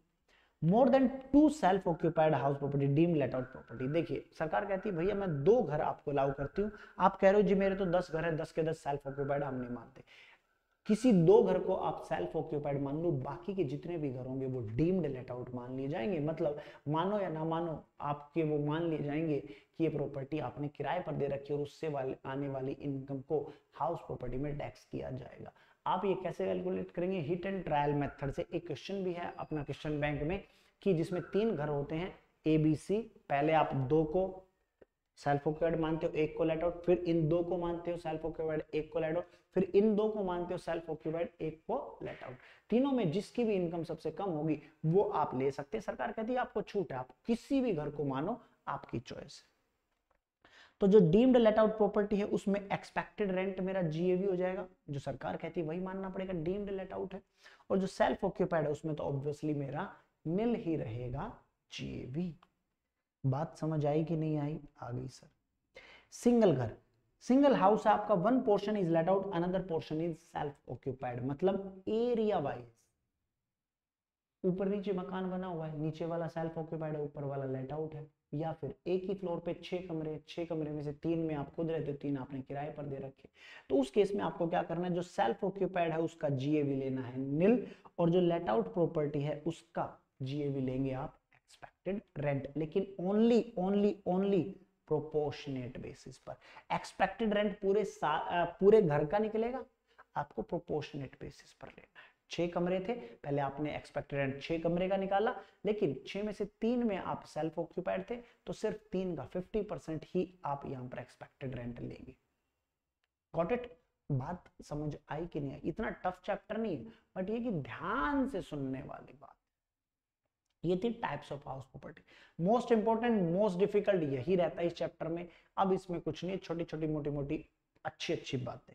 More than two self occupied house property deem let out property देखिए, सरकार कहती है, भैया, मैं दो घर आपको अलाउ करती हूँ। आप कह रहे हो, जी, मेरे तो दस घर है, दस के दस सेल्फ ऑक्यूपाइड हम नहीं मानते। किसी दो घर को आप सेल्फ ऑक्यूपाइड मान लो, बाकी के जितने भी घर होंगे, वो डीम्ड लेट आउट मान लिए जाएँगे। मतलब मानो या ना मानो, आपके वो मान लिए जाएँगे कि ये प्रॉपर्टी आपने किराए पर दे रखी है और उससे वाले, आने वाली इनकम को हाउस प्रॉपर्टी में टैक्स किया जाएगा। आप ये कैसे कैलकुलेट करेंगे? हिट एंड ट्रायल मेथड से। एक क्वेश्चन भी है अपना क्वेश्चन बैंक में कि जिसमें तीन घर होते हैं ए बी सी पहले आप दो को सेल्फ ऑक्यूपाइड मानते हो, एक को लेट आउट फिर इन दो को मानते हो सेल्फ ऑक्यूपाइड एक को लेट आउट फिर इन दो को मानते हो सेल्फ ऑक्यूपाइड एक को लेट आउट तीनों में जिसकी भी इनकम सबसे कम होगी, वो आप ले सकते हैं। सरकार कहती है, आपको छूट है, आप किसी भी घर को मानो, आपकी चॉइस तो जो डीम्ड लेट आउट प्रॉपर्टी है, उसमें एक्सपेक्टेड रेंट मेरा जीएवी हो जाएगा। जो सरकार कहती है, वही मानना पड़ेगा डीम्ड लेट आउट है। और जो सेल्फ ऑक्यूपाइड है, उसमें तो ऑब्वियसली मेरा मिल ही रहेगा जीएवी बात समझ आई कि नहीं आई? आ गई सर सिंगल घर सिंगल हाउस है आपका one portion is let out another portion is self occupied मतलब एरिया वाइज ऊपर नीचे मकान बना हुआ है, नीचे वाला सेल्फ ऑक्यूपाइड है, ऊपर वाला लेट आउट है, या फिर एक ही फ्लोर पे छह कमरे छह कमरे में से तीन में आप खुद रहते हो, तीन आपने किराए पर दे रखे। तो उस केस में आपको क्या करना है, जो सेल्फ ऑक्यूपाइड है, उसका जीएवी लेना है निल और जो लेट आउट प्रॉपर्टी है, उसका जीएवी लेंगे आप एक्सपेक्टेड रेंट लेकिन only only only proportionate basis पर। एक्सपेक्टेड रेंट पूरे पूरे घर का निकलेगा, आपको प्रोपोर्शनेट बेसिस पर लेना है। छह कमरे थे, पहले आपने एक्सपेक्टेड रेंट छह कमरे का निकाला, लेकिन छह में से तीन में आप सेल्फ ऑक्यूपाइड थे तो सिर्फ़ तीन का फिफ्टी परसेंट ही आप यहाँ पर एक्सपेक्टेड रेंट लेंगे। गॉट इट बात समझ आई कि नहीं इतना टफ चैप्टर नहीं है बट ये कि ध्यान से सुनने वाली बात। ये थी types of house property most important most difficult यही रहता है इस चैप्टर में। अब इसमें कुछ नहीं छोटी छोटी मोटी मोटी अच्छी अच्छी बातें।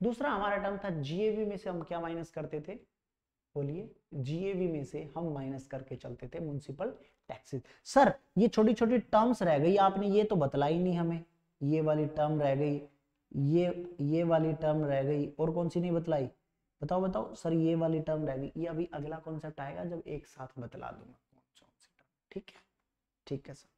दूसरा हमारा टर्म था जीएवी में से हम क्या माइनस करते थे? बोलिए जीएवी में से हम माइनस करके चलते थे म्यूनसिपल टैक्सेस सर ये छोटी छोटी टर्म्स रह गई, आपने ये तो बतला ही नहीं हमें। ये वाली टर्म रह गई, ये ये वाली टर्म रह गई, और कौन सी नहीं बतलाई? बताओ बताओ, सर ये वाली टर्म रह गई। ये अभी अगला कॉन्सेप्ट आएगा जब एक साथ बतला दूँगा। ठीक है? ठीक है sir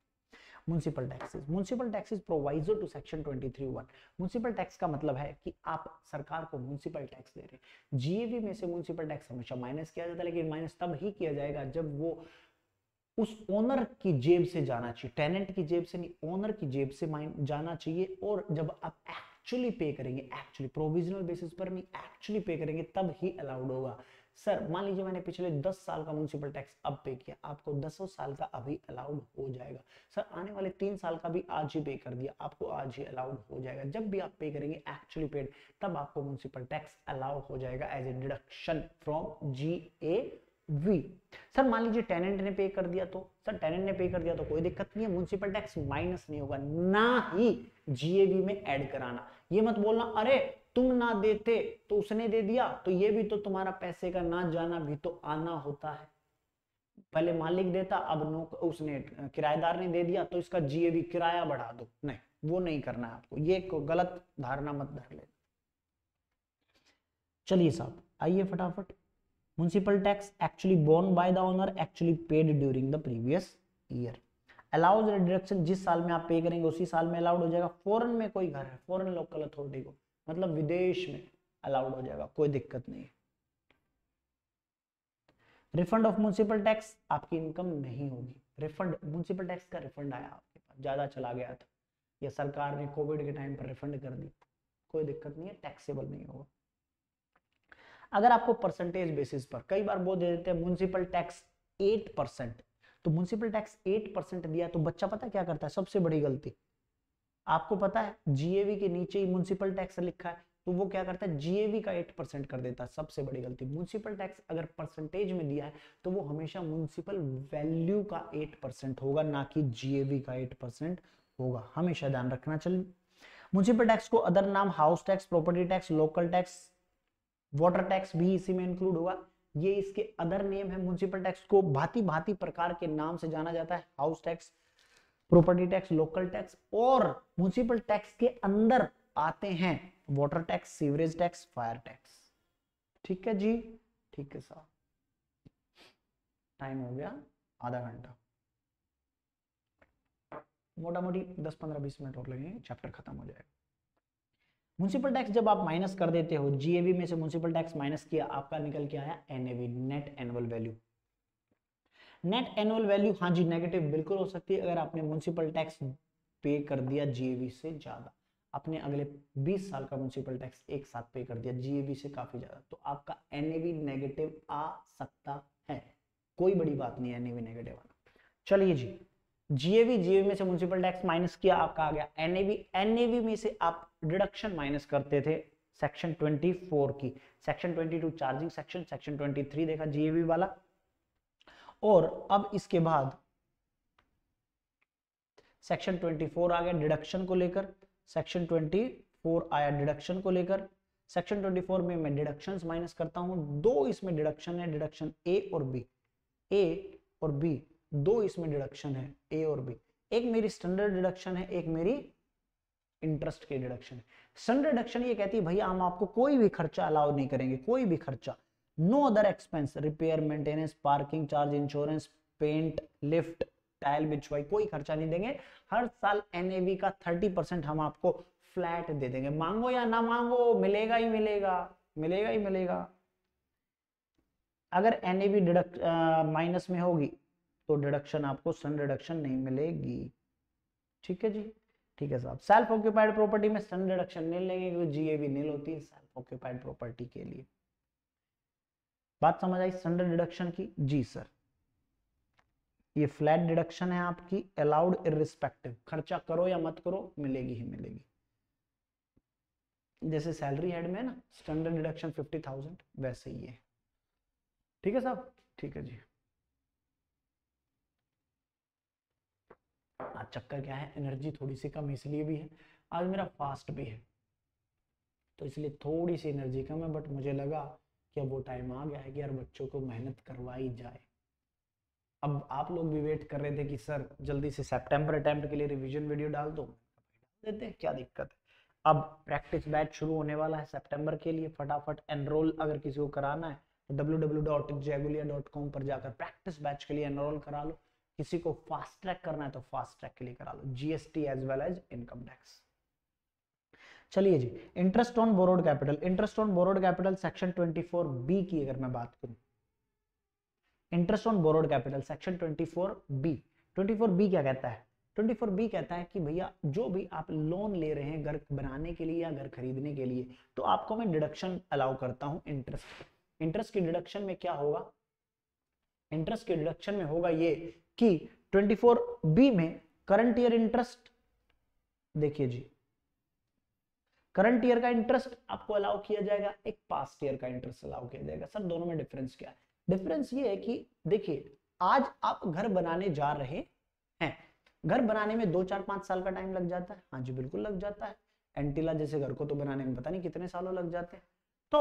municipal taxes municipal taxes proviso to section 23(1) municipal tax का मतलब है कि आप सरकार को म्यूनसिपल टैक्स दे रहे हैं। जीएवी में से म्यूनसिपल टैक्स हमेशा माइनस किया जाता है, लेकिन माइनस तब ही किया जाएगा जब वो उस ओनर की जेब से जाना चाहिए। टेनेंट की जेब से नहीं ओनर की जेब से जाना चाहिए। और जब आप एक्चुअली पे करेंगे एक्चुअली प्रोविजनल बेसिस पर नहीं एक्चुअली पे करेंगे, तब ही अलाउड होगा। सर मान लीजिए मैंने पिछले 10 साल का म्यूनसिपल टैक्स अब पे किया, आपको दसों साल का अभी अलाउड हो जाएगा। सर आने वाले तीन साल का भी आज ही पे कर दिया, आपको आज ही अलाउड हो जाएगा। जब भी आप पे करेंगे एक्चुअली पेड तब आपको म्यूनसिपल टैक्स अलाउ हो जाएगा as a deduction from G A V. Sir, मान लीजिए टेनेंट ने पे कर दिया तो? सर टेनेंट ने पे कर दिया तो कोई दिक्कत नहीं है। म्यूनसिपल टैक्स माइनस नहीं होगा, ना ही जीएवी में ऐड कराना। ये मत बोलना, अरे, तुम ना देते तो उसने दे दिया तो ये भी तो तुम्हारा पैसे का ना जाना भी तो आना होता है। पहले मालिक देता, अब नो, उसने किराएदार ने दे दिया तो इसका जीए भी किराया बढ़ा दो। नहीं, वो नहीं करना है आपको। ये को गलत धारणा मत धर ले चलिए साहब, आइए फटाफट। Municipal tax actually borne by the owner actually paid during the previous year allows deduction जिस साल में आप पे करेंगे, उसी साल में अलाउड हो जाएगा। फॉरन में कोई घर है फॉरन लोकल अथॉरिटी को। मतलब विदेश में अलाउड हो जाएगा, कोई दिक्कत नहीं रिफंड ऑफ़ म्यूनसिपल टैक्स आपकी इनकम नहीं होगी। रिफंड म्यूनसिपल टैक्स का रिफंड आया आपके पास, ज़्यादा चला गया था। या सरकार ने कोविड के टाइम पर रिफंड कर दी। कोई दिक्कत नहीं है टैक्सेबल नहीं होगा। अगर आपको परसेंटेज बेसिस पर, कई बार वो दे देते हैं म्यूनसिपल टैक्स एट परसेंट तो म्यूनसिपल टैक्स एट परसेंट दिया तो बच्चा पता क्या करता है? सबसे बड़ी गलती। आपको पता है जीएवी के नीचे ही म्यूनसिपल टैक्स लिखा है तो वो क्या करता है? जीएवी का एट परसेंट कर देता है, सबसे बड़ी गलती। म्यूनसिपल टैक्स अगर परसेंटेज में दिया है तो वो हमेशा म्यूनसिपल वैल्यू का एट परसेंट होगा, ना कि जीएवी का एट परसेंट होगा। हमेशा ध्यान रखना चलिए म्यूनिसिपल टैक्स को अदर नाम house tax property tax local tax water tax भी इसी में इंक्लूड होगा। ये इसके अदर नेम है म्यूनिसिपल टैक्स को। भांति भांति प्रकार के नाम से जाना जाता है। House tax property tax local tax और म्यूनिसिपल टैक्स के अंदर आते हैं water tax sewerage tax fire tax ठीक है जी? ठीक है सर टाइम हो गया। आधा घंटा। मोटा मोटी दस पंद्रह बीस मिनट और लगेंगे। चैप्टर खत्म हो जाएगा। म्यूनसिपल टैक्स जब आप माइनस कर देते हो जीएवी में से म्यूनसिपल टैक्स माइनस किया, आपका निकल के आया NAV net annual value net annual value हाँ जी नेगेटिव बिल्कुल हो सकती है, अगर आपने म्यूनसिपल टैक्स पे कर दिया जीएवी से ज़्यादा। अपने अगले 20 साल का म्यूनसिपल टैक्स एक साथ पे कर दिया जीएवी से काफ़ी ज़्यादा। तो आपका एनएवी नेगेटिव आ सकता है। कोई बड़ी बात नहीं एनएवी नेगेटिव आना। चलिए जी जीएवी जीएवी में से म्यूनसिपल टैक्स माइनस किया, आपका आ गया एनएवी एनएवी में से आप डिडक्शन माइनस करते थे सेक्शन 24 की। सेक्शन 22 चार्जिंग सेक्शन सेक्शन 23 देखा जीएवी वाला। और अब इसके बाद सेक्शन 24 आ गया डिडक्शन को लेकर। सेक्शन 24 आया डिडक्शन को लेकर। सेक्शन 24 में मैं डिडक्शंस माइनस करता हूँ। दो इसमें डिडक्शन है डिडक्शन ए और बी ए और बी दो इसमें डिडक्शन है ए और बी एक मेरी स्टैंडर्ड डिडक्शन है, एक मेरी इंटरेस्ट की डिडक्शन स्टैंडर्ड डिडक्शन ये कहती है, भैया, हम आपको कोई भी खर्चा अलाउ नहीं करेंगे, कोई भी खर्चा। No other expense repair maintenance parking charge insurance paint lift tile बिछवाई, कोई खर्चा नहीं देंगे। हर साल एनएवी का थर्टी परसेंट हम आपको फ्लैट दे देंगे। मांगो या ना मांगो, मिलेगा ही मिलेगा मिलेगा ही मिलेगा। अगर एनएवी डिडक्ट माइनस में होगी तो डिडक्शन आपको सन डिडक्शन नहीं मिलेगी। ठीक है जी? ठीक है साहब। सेल्फ ऑक्यूपाइड प्रॉपर्टी में सन डिडक्शन नहीं लेंगे क्योंकि जीएवी नील होती है सेल्फ ऑक्यूपाइड प्रॉपर्टी के लिए। बात समझ आई सन डिडक्शन की? जी सर ये फ्लैट डिडक्शन है आपकी अलाउड इरिस्पेक्टिव खर्चा करो या मत करो, मिलेगी ही मिलेगी। जैसे सैलरी हेड में ना स्टैंडर्ड डिडक्शन फिफ्टी थाउज़ेंड वैसे ही है। ठीक है साहब? ठीक है जी। आज चक्कर क्या है? एनर्जी थोड़ी सी कम इसलिए भी है। आज मेरा फास्ट भी है। तो इसलिए थोड़ी सी एनर्जी कम है बट मुझे लगा कि अब वो टाइम आ गया है कि यार बच्चों को मेहनत करवाई जाए। अब आप लोग भी वेट कर रहे थे कि सर, जल्दी से सेप्टेम्बर अटैम्प्ट के लिए रिवीजन वीडियो डाल दो। देते हैं, क्या दिक्कत है? अब प्रैक्टिस बैच शुरू होने वाला है सितंबर के लिए। फटाफट एनरोल अगर किसी को कराना है तो www.jagulia.com पर जाकर प्रैक्टिस बैच के लिए एनरोल करा लो। किसी को फास्ट ट्रैक करना है तो फास्ट ट्रैक के लिए करा लो। GST as well as income tax चलिए जी interest on borrowed capital interest on borrowed capital section 24 B की अगर मैं बात करूँ। Interest on borrowed capital section 24 B 24 B क्या कहता है? 24 बी कहता है कि भैया, जो भी आप लोन ले रहे हैं घर बनाने के लिए या घर खरीदने के लिए तो आपको मैं डिडक्शन अलाउ करता हूँ इंटरेस्ट इंटरेस्ट की डिडक्शन में क्या होगा? इंटरेस्ट के डिडक्शन में होगा ये कि 24 बी में करंट ईयर इंटरेस्ट, देखिए जी, करंट ईयर का इंटरेस्ट आपको अलाउ किया जाएगा, एक पास्ट ईयर का इंटरेस्ट अलाउ किया जाएगा। सर, दोनों में डिफरेंस क्या? है डिफरेंस ये है कि देखिए, आज आप घर बनाने जा रहे हैं, घर बनाने में दो चार पाँच साल का टाइम लग जाता है। हाँ जी, बिल्कुल लग जाता है। एंटीला जैसे घर को तो बनाने में पता नहीं कितने सालों लग जाते हैं। तो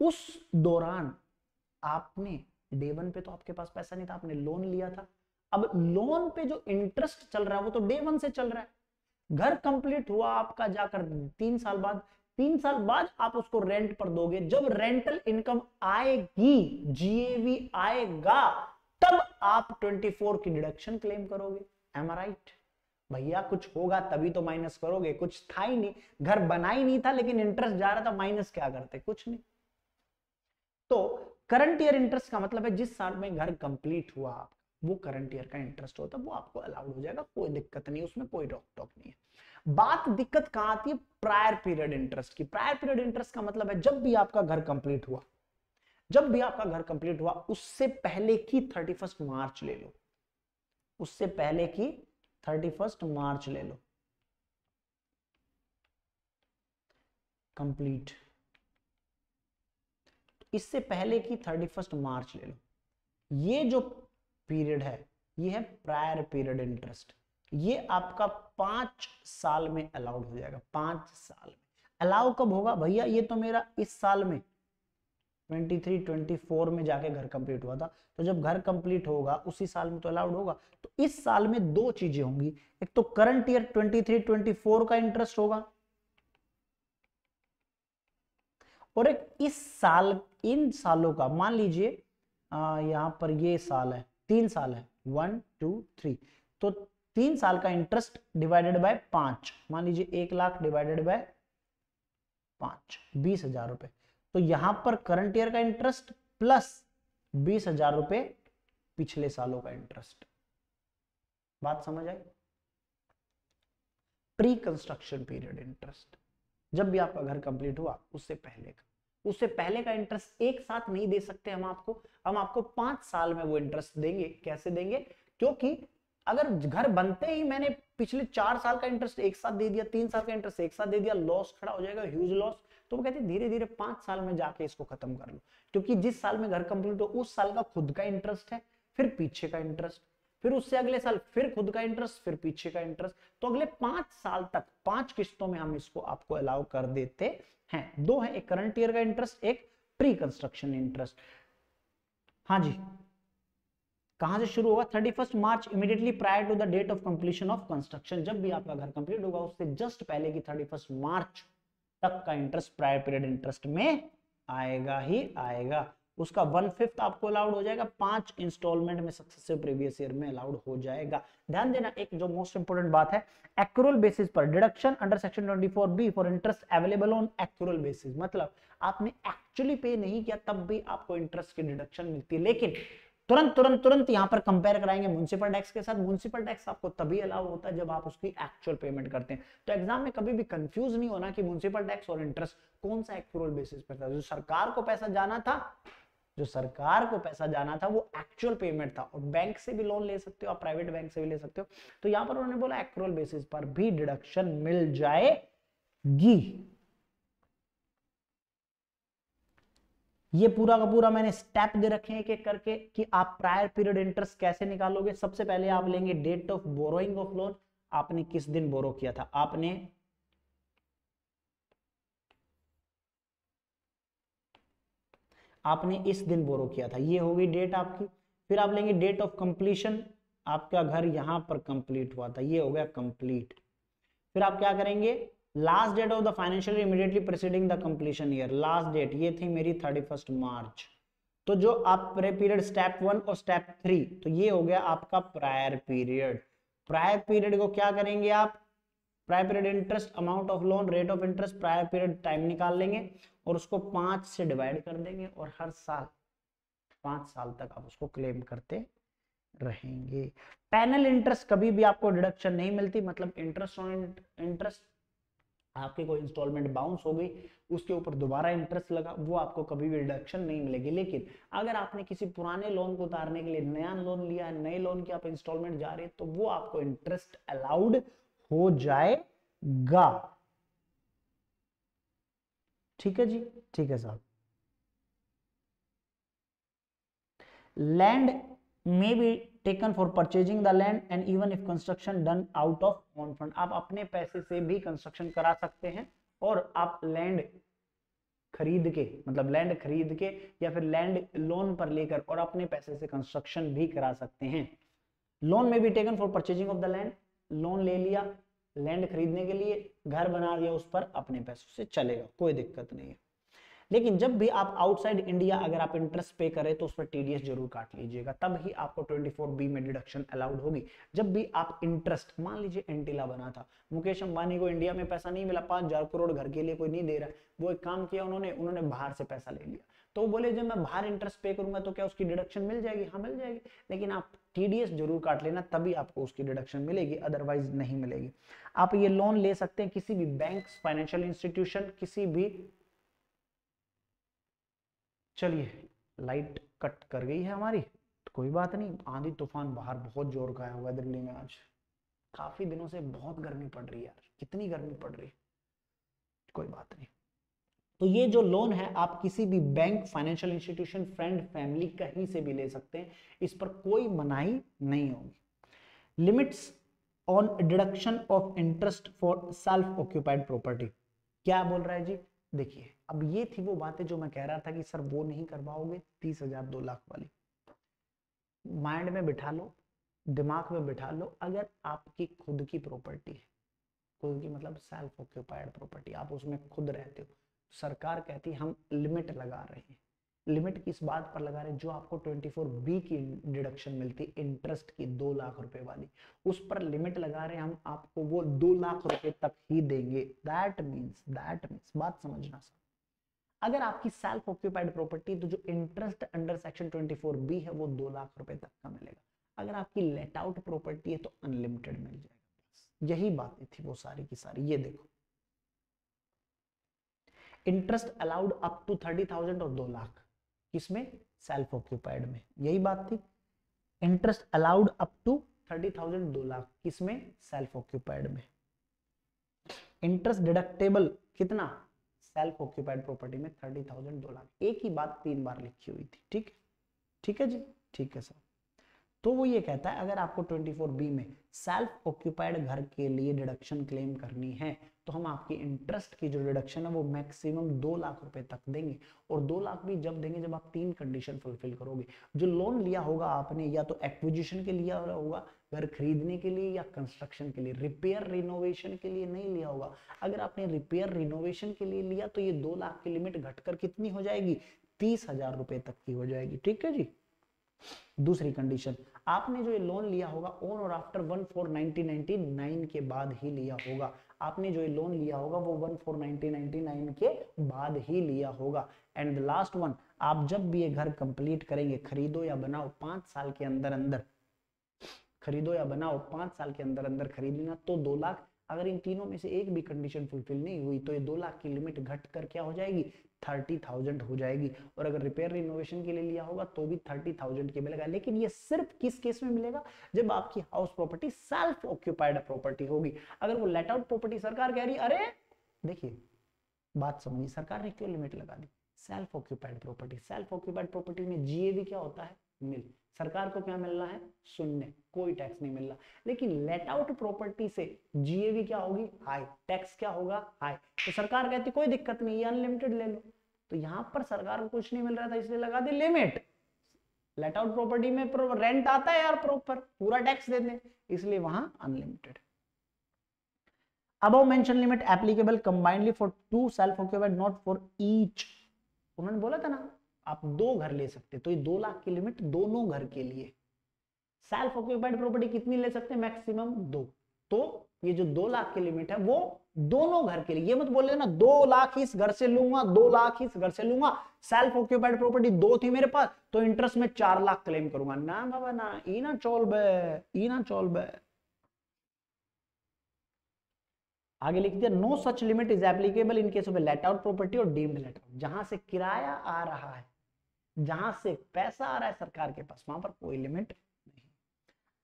उस दौरान आपने, डे वन पे तो आपके पास पैसा नहीं था, आपने लोन लिया था। अब लोन पे जो इंटरेस्ट चल रहा है, वो तो डे वन से चल रहा है। घर कंप्लीट हुआ आपका जाकर तीन साल बाद, तीन साल बाद आप उसको रेंट पर दोगे। जब रेंटल इनकम आएगी जीएवी आएगा, तब आप 24 की डिडक्शन क्लेम करोगे। एम राइट भैया, कुछ होगा तभी तो माइनस करोगे। कुछ था ही नहीं। घर बना ही नहीं था, लेकिन इंटरेस्ट जा रहा था माइनस क्या करते? कुछ नहीं। तो करंट ईयर इंटरेस्ट का मतलब है, जिस साल में घर कंप्लीट हुआ आप वो करंट ईयर का इंटरेस्ट होता है, वो आपको अलाउड हो जाएगा, कोई दिक्कत नहीं, उसमें कोई रोक टोक नहीं है। बात दिक्कत कहाँ आती है? प्रायर पीरियड इंटरेस्ट की। प्रायर पीरियड इंटरेस्ट का मतलब है जब भी आपका घर कंप्लीट हुआ, जब भी आपका घर कंप्लीट हुआ, उससे पहले की थर्टी मार्च ले लो। उससे पहले की थर्टी मार्च ले लो। कंप्लीट इससे पहले की थर्टी मार्च ले लो। ये जो पीरियड है, ये है प्रायर पीरियड इंटरेस्ट ये आपका पाँच साल में अलाउड हो जाएगा, पाँच साल में। अलाउ कब होगा? भैया, ये तो मेरा इस साल में। 23 24 में जाके घर कंप्लीट हुआ था। तो जब घर कंप्लीट होगा, उसी साल में तो अलाउड होगा। तो इस साल में दो चीज़ें होंगी। एक तो करंट ईयर 23 24 का इंटरेस्ट होगा। और एक इस साल, इन सालों का, मान लीजिए यहाँ पर ये साल है। तीन साल है। वन टू थ्री तो तीन साल का इंटरेस्ट डिवाइडेड बाय पाँच। मान लीजिए एक लाख डिवाइडेड बाय पाँच। बीस हज़ार रुपए। तो यहाँ पर करंट ईयर का इंटरेस्ट प्लस बीस हज़ार रुपए पिछले सालों का इंटरेस्ट बात समझ आई? प्री कंस्ट्रक्शन पीरियड इंटरेस्ट जब भी आपका घर कंप्लीट हुआ, उससे पहले का। उससे पहले का इंटरेस्ट एक साथ नहीं दे सकते हम आपको। हम आपको पाँच साल में वो इंटरेस्ट देंगे। कैसे देंगे? क्योंकि अगर घर बनते ही मैंने पिछले चार साल का इंटरेस्ट एक साथ दे दिया, तीन साल का इंटरेस्ट एक साथ दे दिया लॉस खड़ा हो जाएगा ह्यूज लॉस तो वो कहते धीरे धीरे पाँच साल में जाके इसको खत्म कर लो। क्योंकि जिस साल में घर कंप्लीट हो, उस साल का खुद का इंटरेस्ट है, फिर पीछे का इंटरेस्ट फिर उससे अगले साल फिर खुद का इंटरेस्ट फिर पीछे का इंटरेस्ट तो अगले पाँच साल तक, पाँच किस्तों में हम इसको आपको अलाउ कर देते हैं। दो है, एक करंट ईयर का इंटरेस्ट एक प्री कंस्ट्रक्शन इंटरेस्ट हाँ जी। कहाँ से शुरू होगा? Thirty first March immediately prior to the date of completion of construction जब भी आपका घर कंप्लीट होगा, उससे जस्ट पहले की थर्टी फ़र्स्ट मार्च तक का इंटरेस्ट प्रायर पीरियड इंटरेस्ट में आएगा ही आएगा। उसका वन फिफ्थ आपको अलाउड हो जाएगा, पाँच इंस्टॉलमेंट में सक्सेसिव प्रीवियस ईयर में अलाउड हो जाएगा। ध्यान देना, एक जो मोस्ट इंपोर्टेंट बात है एक्यूरल बेसिस पर deduction under section 24 B for interest available on accrual basis मतलब आपने एक्चुअली पे नहीं किया, तब भी आपको इंटरेस्ट की डिडक्शन मिलती है। लेकिन, तुरंत तुरंत तुरंत यहाँ पर कंपेयर कराएँगे म्यूनसिपल टैक्स के साथ। म्यूनसिपल टैक्स आपको तभी अलाउ होता है जब आप उसकी एक्चुअल पेमेंट करते हैं। तो एग्ज़ाम में कभी भी कंफ्यूज नहीं होना कि म्यूनसिपल टैक्स और इंटरेस्ट कौन सा एक्चुअल बेसिस पर था। जो सरकार को पैसा जाना था जो सरकार को पैसा जाना था, वो एक्चुअल पेमेंट था। और बैंक से भी लोन ले सकते हो, आप प्राइवेट बैंक से भी ले सकते हो। तो यहाँ पर उन्होंने बोला एक्चुअल बेसिस पर भी डिडक्शन मिल जाएगी। ये पूरा का पूरा मैंने स्टेप दे रखे हैं एक एक करके कि आप प्रायर पीरियड इंटरेस्ट कैसे निकालोगे। सबसे पहले आप लेंगे date of borrowing of loan आपने किस दिन बोरो किया था? आपने आपने इस दिन बोरो किया था। ये होगी डेट आपकी। फिर आप लेंगे डेट ऑफ़ कंप्लीशन। आपका घर यहाँ पर कंप्लीट हुआ था। ये हो गया कंप्लीट। फिर आप क्या करेंगे? Last date of the financial immediately preceding the completion year last date ये थी मेरी थर्टी फ़र्स्ट मार्च तो जो आप प्रे पीरियड स्टेप वन और स्टेप थ्री तो ये हो गया आपका प्रायर पीरियड प्रायर पीरियड को क्या करेंगे आप? Prior period interest amount of loan rate of interest prior period time निकाल लेंगे और उसको पाँच से डिवाइड कर देंगे और हर साल, पाँच साल तक आप उसको क्लेम करते रहेंगे। पैनल इंटरेस्ट कभी भी आपको डिडक्शन नहीं मिलती मतलब इंटरेस्ट ऑन इंटरेस्ट आपकी कोई इंस्टॉलमेंट बाउंस हो गई, उसके ऊपर दोबारा इंटरेस्ट लगा, वो आपको कभी भी रिडक्शन नहीं मिलेगी। लेकिन अगर आपने किसी पुराने लोन को उतारने के लिए नया लोन लिया है नए लोन की आप इंस्टॉलमेंट जा रहे हैं तो वो आपको इंटरेस्ट अलाउड हो जाएगा। ठीक है जी? ठीक है साहब। Land may be taken for purchasing the land and even if construction done out of own fund आप अपने पैसे से भी कंस्ट्रक्शन करा सकते हैं और आप लैंड खरीद के मतलब लैंड खरीद के या फिर लैंड लोन पर लेकर और अपने पैसे से कंस्ट्रक्शन भी करा सकते हैं। लोन में भी taken for purchasing of the land loan ले लिया लैंड खरीदने के लिए, घर बना दिया उस पर, अपने पैसों से चलेगा, कोई दिक्कत नहीं है। लेकिन जब भी आप आउटसाइड इंडिया अगर आप इंटरेस्ट पे करें तो उस पर टीडीएस ज़रूर काट लीजिएगा, तब ही आपको 24 बी में डिडक्शन अलाउड होगी। जब भी आप इंटरेस्ट मान लीजिए एंटीला बना था, मुकेश अंबानी को इंडिया में पैसा नहीं मिला, पाँच हज़ार करोड़ घर के लिए कोई नहीं दे रहा वो एक काम किया उन्होंने उन्होंने बाहर से पैसा ले लिया। तो बोले, जब मैं बाहर इंटरेस्ट पे करूँगा तो क्या उसकी डिडक्शन मिल जाएगी? हाँ मिल जाएगी। लेकिन आप टीडीएस ज़रूर काट लेना, तभी आपको उसकी डिडक्शन मिलेगी अदरवाइज़ नहीं मिलेगी। आप ये लोन ले सकते हैं किसी भी बैंक फाइनेंशियल इंस्टीट्यूशन किसी भी। चलिए लाइट कट कर गई है हमारी। तो कोई बात नहीं, आंधी तूफ़ान बाहर बहुत ज़ोर का है दिल्ली में आज। काफ़ी दिनों से बहुत गर्मी पड़ रही है यार, कितनी गर्मी पड़ रही है? कोई बात नहीं। तो ये जो लोन है, आप किसी भी bank financial institution friend family कहीं से भी ले सकते हैं। इस पर कोई मनाही नहीं होगी। Limits on deduction of interest for self occupied property क्या बोल रहा है जी? देखिए, अब ये थी वो बातें जो मैं कह रहा था कि, सर, वो नहीं करवाओगे, तीस हज़ार दो लाख वाली। माइंड में बिठा लो, दिमाग में बिठा लो, अगर आपकी खुद की प्रॉपर्टी है, खुद की मतलब सेल्फ ऑक्यूपाइड प्रॉपर्टी आप उसमें खुद रहते हो सरकार कहती है, हम लिमिट लगा रहे हैं। लिमिट किस बात पर लगा रहे हैं? जो आपको 24 बी की डिडक्शन मिलती है इंटरेस्ट की दो लाख रुपए वाली। उस पर लिमिट लगा रहे हैं, हम आपको वो दो लाख रुपए तक ही देंगे। दैट मीन्स दैट मीन्स बात समझना सर। अगर आपकी सेल्फ ऑक्यूपाइड प्रॉपर्टी तो जो इंटरेस्ट अंडर सेक्शन 24 बी है, वो दो लाख रुपए तक का मिलेगा। अगर आपकी लेट आउट प्रॉपर्टी है तो अनलिमिटेड मिल जाएगा। यही बातें थी वो सारी की सारी। ये देखो। Interest allowed up to thirty thousand और दो लाख। किसमें? सेल्फ ऑक्यूपाइड में। यही बात थी। Interest allowed up to thirty thousand दो लाख। किसमें? सेल्फ ऑक्यूपाइड में। इंटरेस्ट डिडक्टेबल कितना? सेल्फ ऑक्यूपाइड प्रॉपर्टी में थर्टी थाउज़ेंड दो लाख। एक ही बात तीन बार लिखी हुई थी। ठीक ठीक है जी? ठीक है सर। तो वो ये कहता है, अगर आपको 24 बी में सेल्फ ऑक्यूपाइड घर के लिए डिडक्शन क्लेम करनी है तो हम आपकी इंटरेस्ट की जो रिडक्शन है वो मैक्सिमम दो लाख रुपए तक देंगे। और दो लाख भी जब देंगे, जब आप तीन कंडीशन फुलफिल करोगे। जो लोन लिया होगा आपने, या तो एक्विजिशन के लिया होगा, घर खरीदने के लिए, या कंस्ट्रक्शन के लिए रिपेयर रिनोवेशन के लिए नहीं लिया होगा। अगर आपने रिपेयर रिनोवेशन के लिए लिया तो ये दो लाख की लिमिट घटकर कितनी हो जाएगी? तीस हज़ार रुपए तक की हो जाएगी। ठीक है जी? दूसरी कंडीशन आपने जो ये लोन लिया होगा ऑन और आफ्टर वन फोर नाइन के बाद ही लिया होगा। आपने जो लोन लिया होगा, वो वन फोर के बाद ही लिया होगा। एंड लास्ट वन आप जब भी ये घर कंप्लीट करेंगे, खरीदो या बनाओ, पाँच साल के अंदर अंदर खरीदो या बनाओ, पाँच साल के अंदर अंदर खरीदना तो दो लाख, अगर इन तीनों में से एक भी कंडीशन फुलफिल नहीं हुई तो ये दो लाख की लिमिट घट कर क्या हो जाएगी? थर्टी थाउज़ेंड हो जाएगी। और अगर रिपेयर रिनोवेशन के लिए लिया होगा तो भी थर्टी थाउज़ेंड की मिलेगा। लेकिन ये सिर्फ़ किस केस में मिलेगा? जब आपकी house property self occupied property होगी। अगर वो लेट आउट प्रॉपर्टी सरकार कह रही अरे, देखिए, बात समझिए, सरकार ने क्यों लिमिट लगा दी? Self occupied property self occupied property में जीएवी क्या होता है? मिल। सरकार को क्या मिल रहा है? शून्य। कोई टैक्स नहीं मिल रहा लेकिन लेट आउट प्रॉपर्टी से जीएवी क्या होगी? हाई टैक्स क्या होगा? हाई तो सरकार कहती, कोई दिक्कत नहीं है अनलिमिटेड ले लो। तो यहाँ पर सरकार को कुछ नहीं मिल रहा था, इसलिए लगा दे लिमिट लेट आउट प्रॉपर्टी में रेंट आता है यार प्रॉपर पूरा टैक्स दे दे। इसलिए वहाँ unlimited above mentioned limit applicable combinedly for two self occupied not for each उन्होंने बोला था ना आप दो घर ले सकते तो ये दो लाख की लिमिट दोनों घर के लिए। सेल्फ ऑक्यूपाइड प्रॉपर्टी कितनी ले सकते हैं? मैक्सिमम दो। तो ये जो दो लाख की लिमिट है, वो दोनों घर के लिए। ये मत बोल ना दो लाख इस घर से लूँगा, दो लाख इस घर से लूँगा। सेल्फ ऑक्यूपाइड प्रॉपर्टी दो थी मेरे पास तो इंटरेस्ट में चार लाख क्लेम करूँगा। ना बाबा, ना ई ना चोल बे ना चोल बे। आगे लिख दिया no such limit is applicable in case of let out property और डीम्ड लेट आउट जहाँ से किराया आ रहा है जहाँ से पैसा आ रहा है सरकार के पास, वहाँ पर कोई लिमिट नहीं।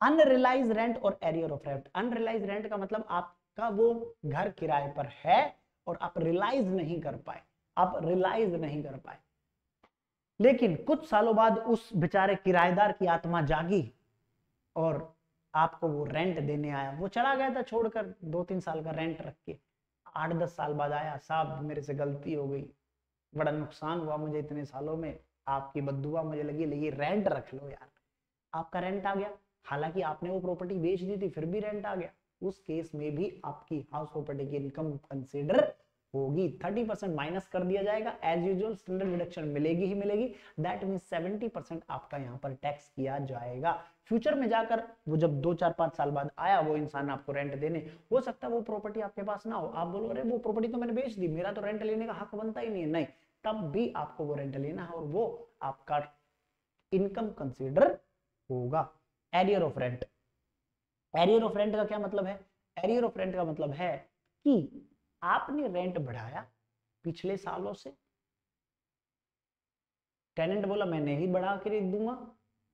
अनरिलाइज रेंट और arrear of rent unrealised rent का मतलब आपका वो घर किराए पर है और आप रिलाइज नहीं कर पाए। आप रिलाइज नहीं कर पाए। लेकिन कुछ सालों बाद उस बेचारे किराएदार की आत्मा जागी और आपको वो रेंट देने आया। वो चला गया था छोड़कर दो तीन साल का रेंट रख के। आठ दस साल बाद आया, साहब मेरे से गलती हो गई। बड़ा नुकसान हुआ मुझे इतने सालों में। आपकी बदुआ मुझे लगी लगी रेंट रख लो यार। आपका रेंट आ गया। हालाँकि आपने वो प्रॉपर्टी बेच दी थी, फिर भी रेंट आ गया। उस केस में भी आपकी हाउस प्रॉपर्टी की इनकम कंसिडर होगी। 30 परसेंट माइनस कर दिया जाएगा। एज यूजुअल स्टैंडर्ड डिडक्शन मिलेगी ही मिलेगी। दैट मीन 70 परसेंट आपका यहाँ पर टैक्स किया जाएगा। फ्यूचर में जाकर वो जब दो चार पाँच साल बाद आया, वो इंसान आपको रेंट देने, हो सकता है वो प्रॉपर्टी आपके पास ना हो। आप बोलो अरे, वो प्रॉपर्टी तो मैंने बेच दी। मेरा तो रेंट लेने का हक बनता ही नहीं है। नहीं। तब भी आपको वो रेंट लेना है और वो आपका इनकम कंसिडर होगा। Arrear of rent arrear of rent का क्या मतलब है? एरियर ऑफ़ रेंट का मतलब है कि आपने रेंट बढ़ाया पिछले सालों से। टेनेंट बोला मैं नहीं बढ़ा के दूँगा।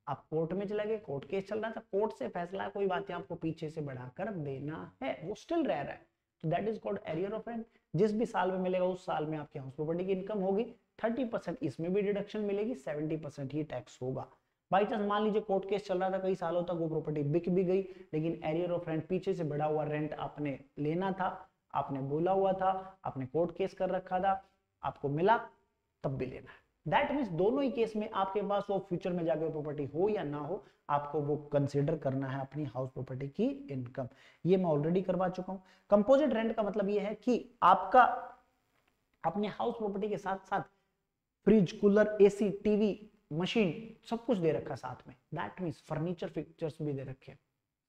आप कोर्ट में चले गए कोर्ट केस चल रहा था। कोर्ट से फैसला, कोई बात आपको पीछे से बढ़ाकर देना है। वो स्टिल रह रहा है। तो that is called arrear of rent जिस भी साल में मिलेगा, उस साल में आपके हाउस प्रॉपर्टी की इनकम होगी। थर्टी परसेंट इसमें भी डिडक्शन मिलेगी, सेवेंटी परसेंट ही टैक्स होगा। बाई चांस मान लीजिए कोर्ट केस चल रहा था, कई सालों तक वो प्रॉपर्टी बिक भी गई, लेकिन एरियर ऑफ़ रेंट पीछे से बढ़ा हुआ रेंट आपने लेना था, आपने बोला हुआ था, आपने कोर्ट केस कर रखा था, आपको मिला, तब भी लेना है। दैट मीन्स दोनों ही केस में आपके पास वो फ्यूचर में जाकर प्रॉपर्टी हो या ना हो, आपको वो कंसिडर करना है अपनी हाउस प्रॉपर्टी की इनकम ये मैं ऑलरेडी करवा चुका हूँ। कंपोजिट रेंट का मतलब ये है कि आपका अपने हाउस प्रॉपर्टी के साथ साथ fridge cooler AC TV machine सब कुछ दे रखा साथ में। दैट मीन्स फर्नीचर फिक्चर्स भी दे रखे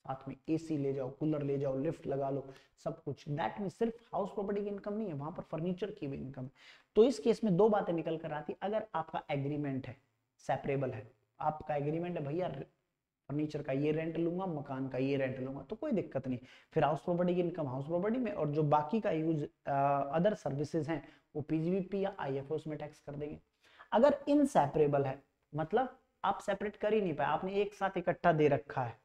साथ में एसी ले जाओ, कूलर ले जाओ, लिफ्ट लगा लो, सब कुछ। दैट मीन सिर्फ़ हाउस प्रॉपर्टी की इनकम नहीं है, वहाँ पर फर्नीचर की भी इनकम तो इस केस में दो बातें निकल कर आती अगर आपका एग्रीमेंट है सेपरेबल है, आपका एग्रीमेंट है, भैया फर्नीचर का ये रेंट लूँगा, मकान का ये रेंट लूँगा तो कोई दिक्कत नहीं। फिर हाउस प्रॉपर्टी की इनकम हाउस प्रॉपर्टी में, और जो बाकी का यूज़ अदर सर्विसेज़ हैं, वो पीजीबीपी या आईएफओ में टैक्स कर देंगे। अगर इनसेपरेबल है मतलब आप सेपरेट कर ही नहीं पाए, आपने एक साथ इकट्ठा दे रखा है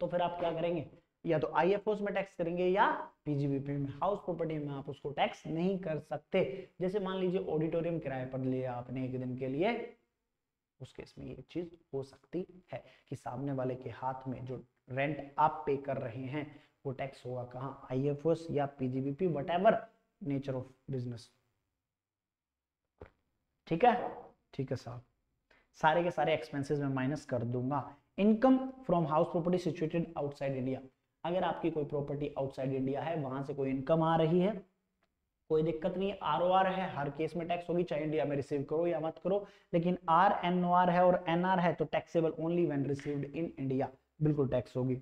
तो फिर आप क्या करेंगे? या तो आई में टैक्स करेंगे या पीजीबीपी में। हाउस प्रॉपर्टी में आप उसको टैक्स नहीं कर सकते। जैसे मान लीजिए ऑडिटोरियम किराए पर लिया आपने एक दिन के लिए, उस केस में ये चीज़ हो सकती है कि सामने वाले के हाथ में जो रेंट आप पे कर रहे हैं, वो टैक्स होगा कहाँ? आई एफ़ या PGBP what nature of business ठीक है? ठीक है साहब। सारे के सारे एक्सपेंसेस में माइनस कर दूँगा। Income from house property situated outside India. अगर आपकी कोई प्रॉपर्टी आउटसाइड इंडिया है, वहाँ से कोई इनकम आ रही है, कोई दिक्कत नहीं, आर ओ आर है, हर केस में टैक्स होगी, चाहे इंडिया में रिसीव करो या मत करो, लेकिन आर एन ओ आर है और एन आर है तो taxable only when received in India बिल्कुल टैक्स होगी।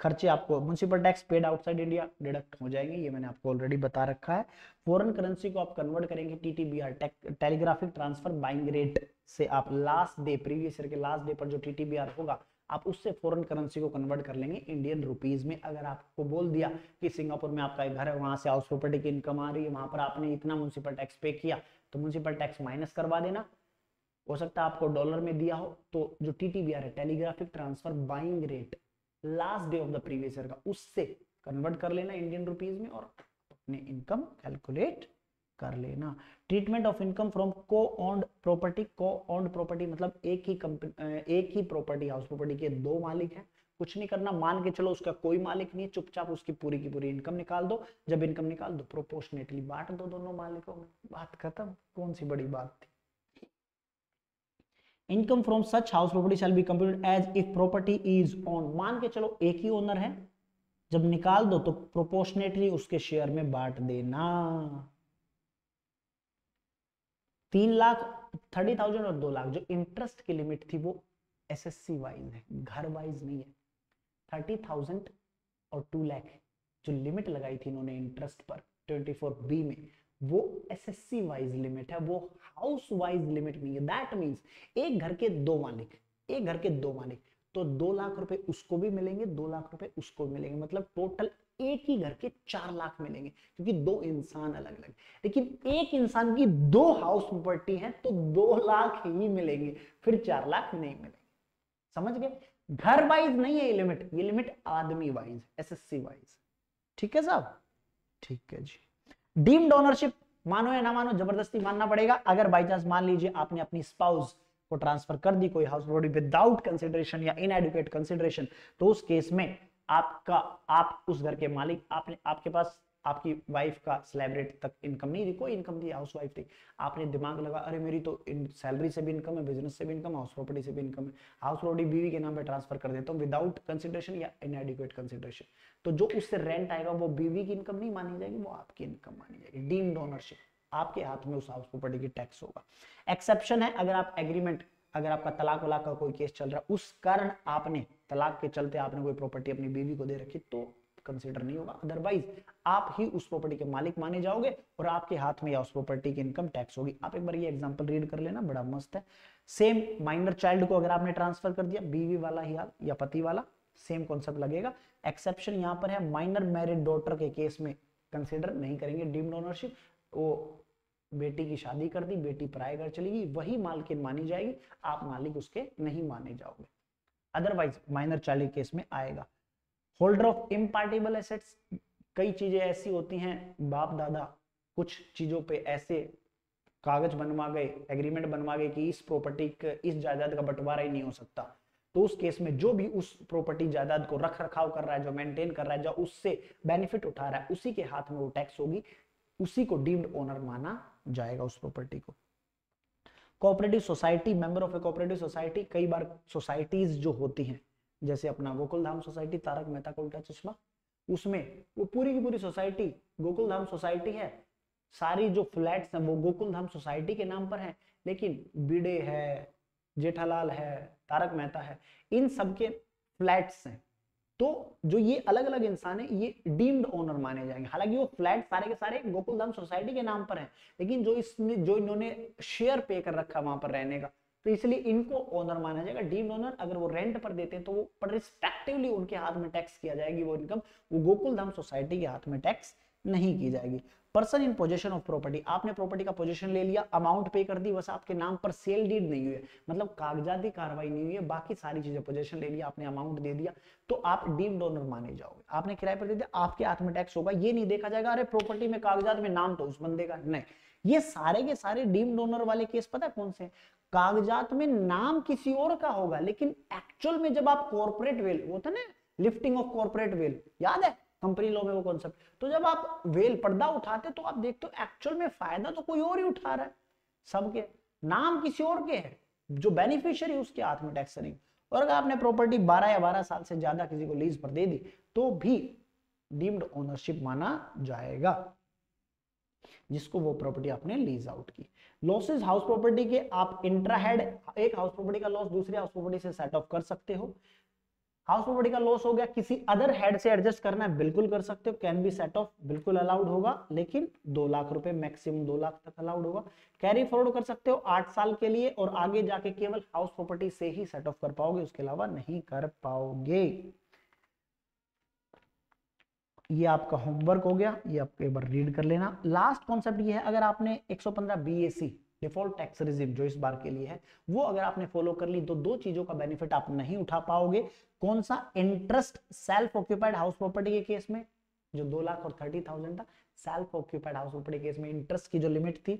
खर्चे आपको municipal tax paid outside India deduct हो जाएँगे, ये मैंने आपको ऑलरेडी बता रखा है। फॉरेन करेंसी को आप कन्वर्ट करेंगे TTBR telegraphic transfer buying rate से आप लास्ट डे प्रीवियस ईयर के लास्ट डे पर जो टीटीबीआर होगा, आप उससे फॉरेन करेंसी को कन्वर्ट कर लेंगे इंडियन रुपीज़ में। अगर आपको बोल दिया कि सिंगापुर में आपका घर है, वहाँ से हाउस प्रॉपर्टी की इनकम आ रही है, वहाँ पर आपने इतना म्यूनसिपल टैक्स पे किया तो म्यूनसिपल टैक्स माइनस करवा देना। हो सकता है आपको डॉलर में दिया हो तो जो टीटीबीआर है telegraphic transfer buying rate last day of the previous year का, उससे कन्वर्ट कर लेना इंडियन रुपीज़ में और अपने इनकम कैलकुलेट कर लेना। Treatment of income from co owned property co owned property मतलब एक ही कंपनी एक ही प्रॉपर्टी हाउस प्रॉपर्टी के दो मालिक हैं। कुछ नहीं करना, मान के चलो उसका कोई मालिक नहीं चुपचाप उसकी पूरी की पूरी इनकम निकाल दो। जब इनकम निकाल दो प्रोपोर्शनेटली बांट दो दोनों मालिकों में। बात खत्म, कौन सी बड़ी बात थी? Income from such house property shall be computed as if property is own मान के चलो, एक ही ओनर है। जब निकाल दो तो प्रोपोर्शनेटली उसके शेयर में बांट देना। तीन लाख थर्टी थाउज़ेंड और दो लाख, जो इंटरेस्ट की लिमिट थी, वो एसएससी वाइज है। घर वाइज नहीं है। थर्टी थाउज़ेंड और टू लाख जो लिमिट लगाई थी इन्होंने इंटरेस्ट पर ट्वेंटी फोर बी में। वो एसएससी वाइज लिमिट है, वो हाउस वाइज लिमिट नहीं है। दैट मींस एक घर के दो मालिक, एक घर के दो मालिक तो दो लाख रुपए उसको भी मिलेंगे, दो लाख रुपए उसको भी मिलेंगे। मतलब टोटल एक ही घर के चार लाख मिलेंगे, क्योंकि दो इंसान अलग अलग लेकिन एक इंसान की दो हाउस प्रॉपर्टी है तो दो लाख ही मिलेंगे, फिर चार लाख नहीं मिलेंगे। समझ गए? घर वाइज नहीं है ये लिमिट ये लिमिट आदमी वाइज एसएससी वाइज ठीक है साहब? ठीक है जी। डीम्ड ओनरशिप, मानो या ना मानो, ज़बरदस्ती मानना पड़ेगा। अगर बाई चांस मान लीजिए आपने अपनी स्पाउस को ट्रांसफ़र कर दी, कोई हाउस प्रॉपर्टी विदाउट कंसिडरेशन या इनएडुकेट कंसिडरेशन तो उस केस में आपका, आप उस घर के मालिक, आपने, आपके पास आपकी वाइफ का स्लैब रेट तक इनकम नहीं थी, कोई इनकम थी हाउस वाइफ थी। आपने दिमाग लगा, अरे, मेरी तो इन सैलरी से भी इनकम है बिज़नेस से भी इनकम हाउस प्रॉपर्टी से भी इनकम है। हाउस प्रॉपर्टी बीवी के नाम पे ट्रांसफ़र कर देता हूँ विदाउट कंसिडरेशन या इनएडिक्वेट कंसिडरेशन तो जो उससे रेंट आएगा, वो बीवी की इनकम नहीं मानी जाएगी, वो आपकी इनकम मानी जाएगी। डीम्ड ओनरशिप आपके हाथ में उस हाउस प्रॉपर्टी की टैक्स होगा। एक्सेप्शन है, अगर आप एग्रीमेंट अगर आपका तलाक वलाक का कोई केस चल रहा है, उस कारण आपने, तलाक के चलते आपने कोई प्रॉपर्टी अपनी बीवी को दे रखी तो कंसिडर नहीं होगा। अदरवाइज़ आप ही उस प्रॉपर्टी के मालिक माने जाओगे और आपके हाथ में या उस प्रॉपर्टी की इनकम टैक्स होगी। आप एक बार ये एग्जांपल रीड कर लेना, बड़ा मस्त है। सेम माइनर चाइल्ड को अगर आपने ट्रांसफ़र कर दिया, बीवी वाला ही हाल या पति वाला सेम कॉन्सेप्ट लगेगा। एक्सेप्शन यहाँ पर है माइनर मैरिड डॉटर के केस में कंसिडर नहीं करेंगे। डीम्ड ओनरशिप वो बेटी की शादी कर दी, बेटी पराए घर चली गई, वही मालकिन मानी जाएगी, आप मालिक उसके नहीं माने जाओगे। अदरवाइज़ माइनर चाइल्ड केस में आएगा। होल्डर ऑफ़ इम्पार्टेबल एसेट्स कई चीज़ें ऐसी होती हैं, बाप दादा कुछ चीज़ों पे ऐसे कागज़ बनवा गए एग्रीमेंट बनवा गए कि इस प्रॉपर्टी इस जायदाद का बंटवारा ही नहीं हो सकता। तो उस केस में जो भी उस प्रॉपर्टी जायदाद को रख रखाव कर रहा है, जो मेंटेन कर रहा है, जो उससे बेनिफिट उठा रहा है, उसी के हाथ में वो टैक्स होगी। उसी को डीम्ड ओनर माना जाएगा उस प्रॉपर्टी को। Cooperative society member of a cooperative society कई बार सोसाइटीज जो होती हैं, जैसे अपना गोकुल धाम सोसाइटी तारक मेहता का उल्टा चश्मा, उसमें वो पूरी की पूरी सोसाइटी गोकुल धाम सोसाइटी है। सारी जो फ्लैट्स हैं, वो गोकुल धाम सोसाइटी के नाम पर हैं, लेकिन बिडे है जेठालाल है, तारक मेहता है, इन सबके फ्लैट्स हैं। तो जो ये अलग अलग इंसान है, ये डीम्ड ओनर माने जाएँगे। हालाँकि वो फ्लैट सारे के सारे गोकुलधाम सोसाइटी के नाम पर हैं, लेकिन जो इसने जो इन्होंने शेयर पे कर रखा वहाँ पर रहने का तो इसलिए इनको ओनर माना जाएगा। डीम्ड ओनर अगर वो रेंट पर देते हैं तो वो रिस्पेक्टिवली उनके हाथ में टैक्स किया जाएगी, वो इनकम, वो गोकुलधाम सोसाइटी के हाथ में टैक्स नहीं की जाएगी। Person in possession of property आपने प्रॉपर्टी का पोजेशन ले लिया अमाउंट पे कर दी, बस आपके नाम पर सेल डीड नहीं हुई मतलब कागजाती कार्रवाई नहीं हुई है, बाकी सारी चीज़ें पोजेशन ले लिया, आपने अमाउंट दे दिया तो आप डीम डोनर माने जाओगे। आपने किराए पर दे दिया, आपके हाथ में टैक्स होगा, ये नहीं देखा जाएगा, अरे प्रॉपर्टी में कागजात में नाम तो उस बंदे का नहीं। ये सारे के सारे डीम डोनर वाले केस पता है कौन से कागजात में नाम किसी और का होगा, लेकिन एक्चुअल में जब आप कॉर्पोरेट वेल वो था ना लिफ्टिंग ऑफ़ कॉर्पोरेट वेल याद है? कंपनी लॉ में वो कॉन्सेप्ट तो जब आप वेल पर्दा उठाते तो आप देखते हो एक्चुअल में फ़ायदा तो कोई और ही उठा रहा है। सबके नाम किसी और के है, जो बेनिफिशियरी उसके हाथ में टैक्स नहीं। और अगर आपने प्रॉपर्टी 12 या 12 साल से ज़्यादा किसी को लीज पर दे दी तो भी डीम्ड ओनरशिप माना जाएगा, जिसको वो प्रॉपर्टी आपने लीज आउट की। लॉसेस हाउस प्रॉपर्टी के आप इंट्रा हेड एक हाउस प्रॉपर्टी का लॉस दूसरी हाउस प्रॉपर्टी से सेट ऑफ़ कर सकते हो। हाउस प्रॉपर्टी का लॉस हो गया, किसी अदर हेड से एडजस्ट करना है, बिल्कुल कर सकते हो, कैन बी सेट ऑफ़, बिल्कुल अलाउड होगा, लेकिन दो लाख रुपए मैक्सिमम दो लाख तक अलाउड होगा। कैरी फॉरवर्ड कर सकते हो आठ साल के लिए और आगे जाके केवल हाउस प्रॉपर्टी से ही सेट ऑफ़ कर पाओगे, उसके अलावा नहीं कर पाओगे। ये आपका होमवर्क हो गया, ये आप एक बार रीड कर लेना। लास्ट कॉन्सेप्ट ये है, अगर आपने 115 बीएसी डिफ़ॉल्ट टैक्स रिजिम जो इस बार के लिए है, वो अगर आपने फॉलो कर ली तो दो चीज़ों का बेनिफिट आप नहीं उठा पाओगे। कौन सा? Interest self occupied house property के केस में, जो दो लाख और थर्टी थाउज़ेंड था self occupied house property case में इंटरेस्ट की जो लिमिट थी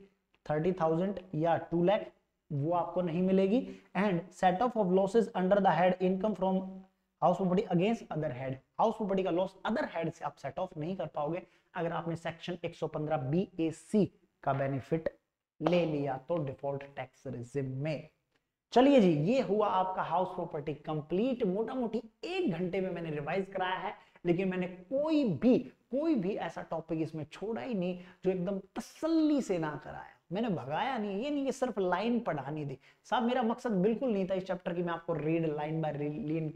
थर्टी थाउज़ेंड या टू लैख वो आपको नहीं मिलेगी। And set off of losses under the head income from house property against other head house property का लॉस अदर हेड से आप सेट ऑफ़ नहीं कर पाओगे, अगर आपने सेक्शन 115 बी ए सी का बेनिफिट ले लिया तो डिफ़ॉल्ट टैक्स रिजिम में। चलिए जी, ये हुआ आपका हाउस प्रॉपर्टी कंप्लीट मोटा मोटी एक घंटे में मैंने रिवाइज कराया है, लेकिन मैंने कोई भी कोई भी ऐसा टॉपिक इसमें छोड़ा ही नहीं जो एकदम तसल्ली से ना कराया। मैंने भगाया नहीं, ये नहीं कि सिर्फ़ लाइन पढ़ानी थी। साहब, मेरा मकसद बिल्कुल नहीं था इस चैप्टर की मैं आपको read line by line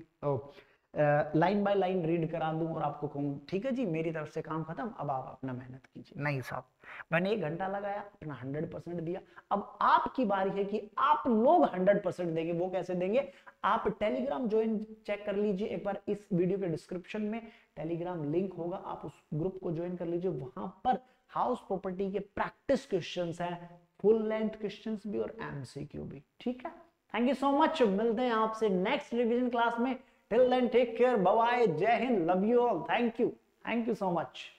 line by line read करा दूँ और आपको कहूँ ठीक है जी मेरी तरफ़ से काम खत्म अब आप अपना मेहनत कीजिए। नहीं साहब। मैंने एक घंटा लगाया अपना हंड्रेड परसेंट दिया। अब आपकी बारी है कि आप लोग हंड्रेड परसेंट देंगे वो कैसे देंगे? आप टेलीग्राम ज्वाइन चेक कर लीजिए एक बार इस वीडियो के डिस्क्रिप्शन में टेलीग्राम लिंक होगा आप उस ग्रुप को ज्वाइन कर लीजिए। वहाँ पर हाउस प्रॉपर्टी के प्रैक्टिस क्वेश्चन है फुल लेंथ क्वेश्चन भी और एमसीक्यू भी। ठीक है? थैंक यू सो मच मिलते हैं आपसे नेक्स्ट रिविजन क्लास में। Then, take care. Bye bye. Jai Hind. Love you all. Thank you. Thank you so much.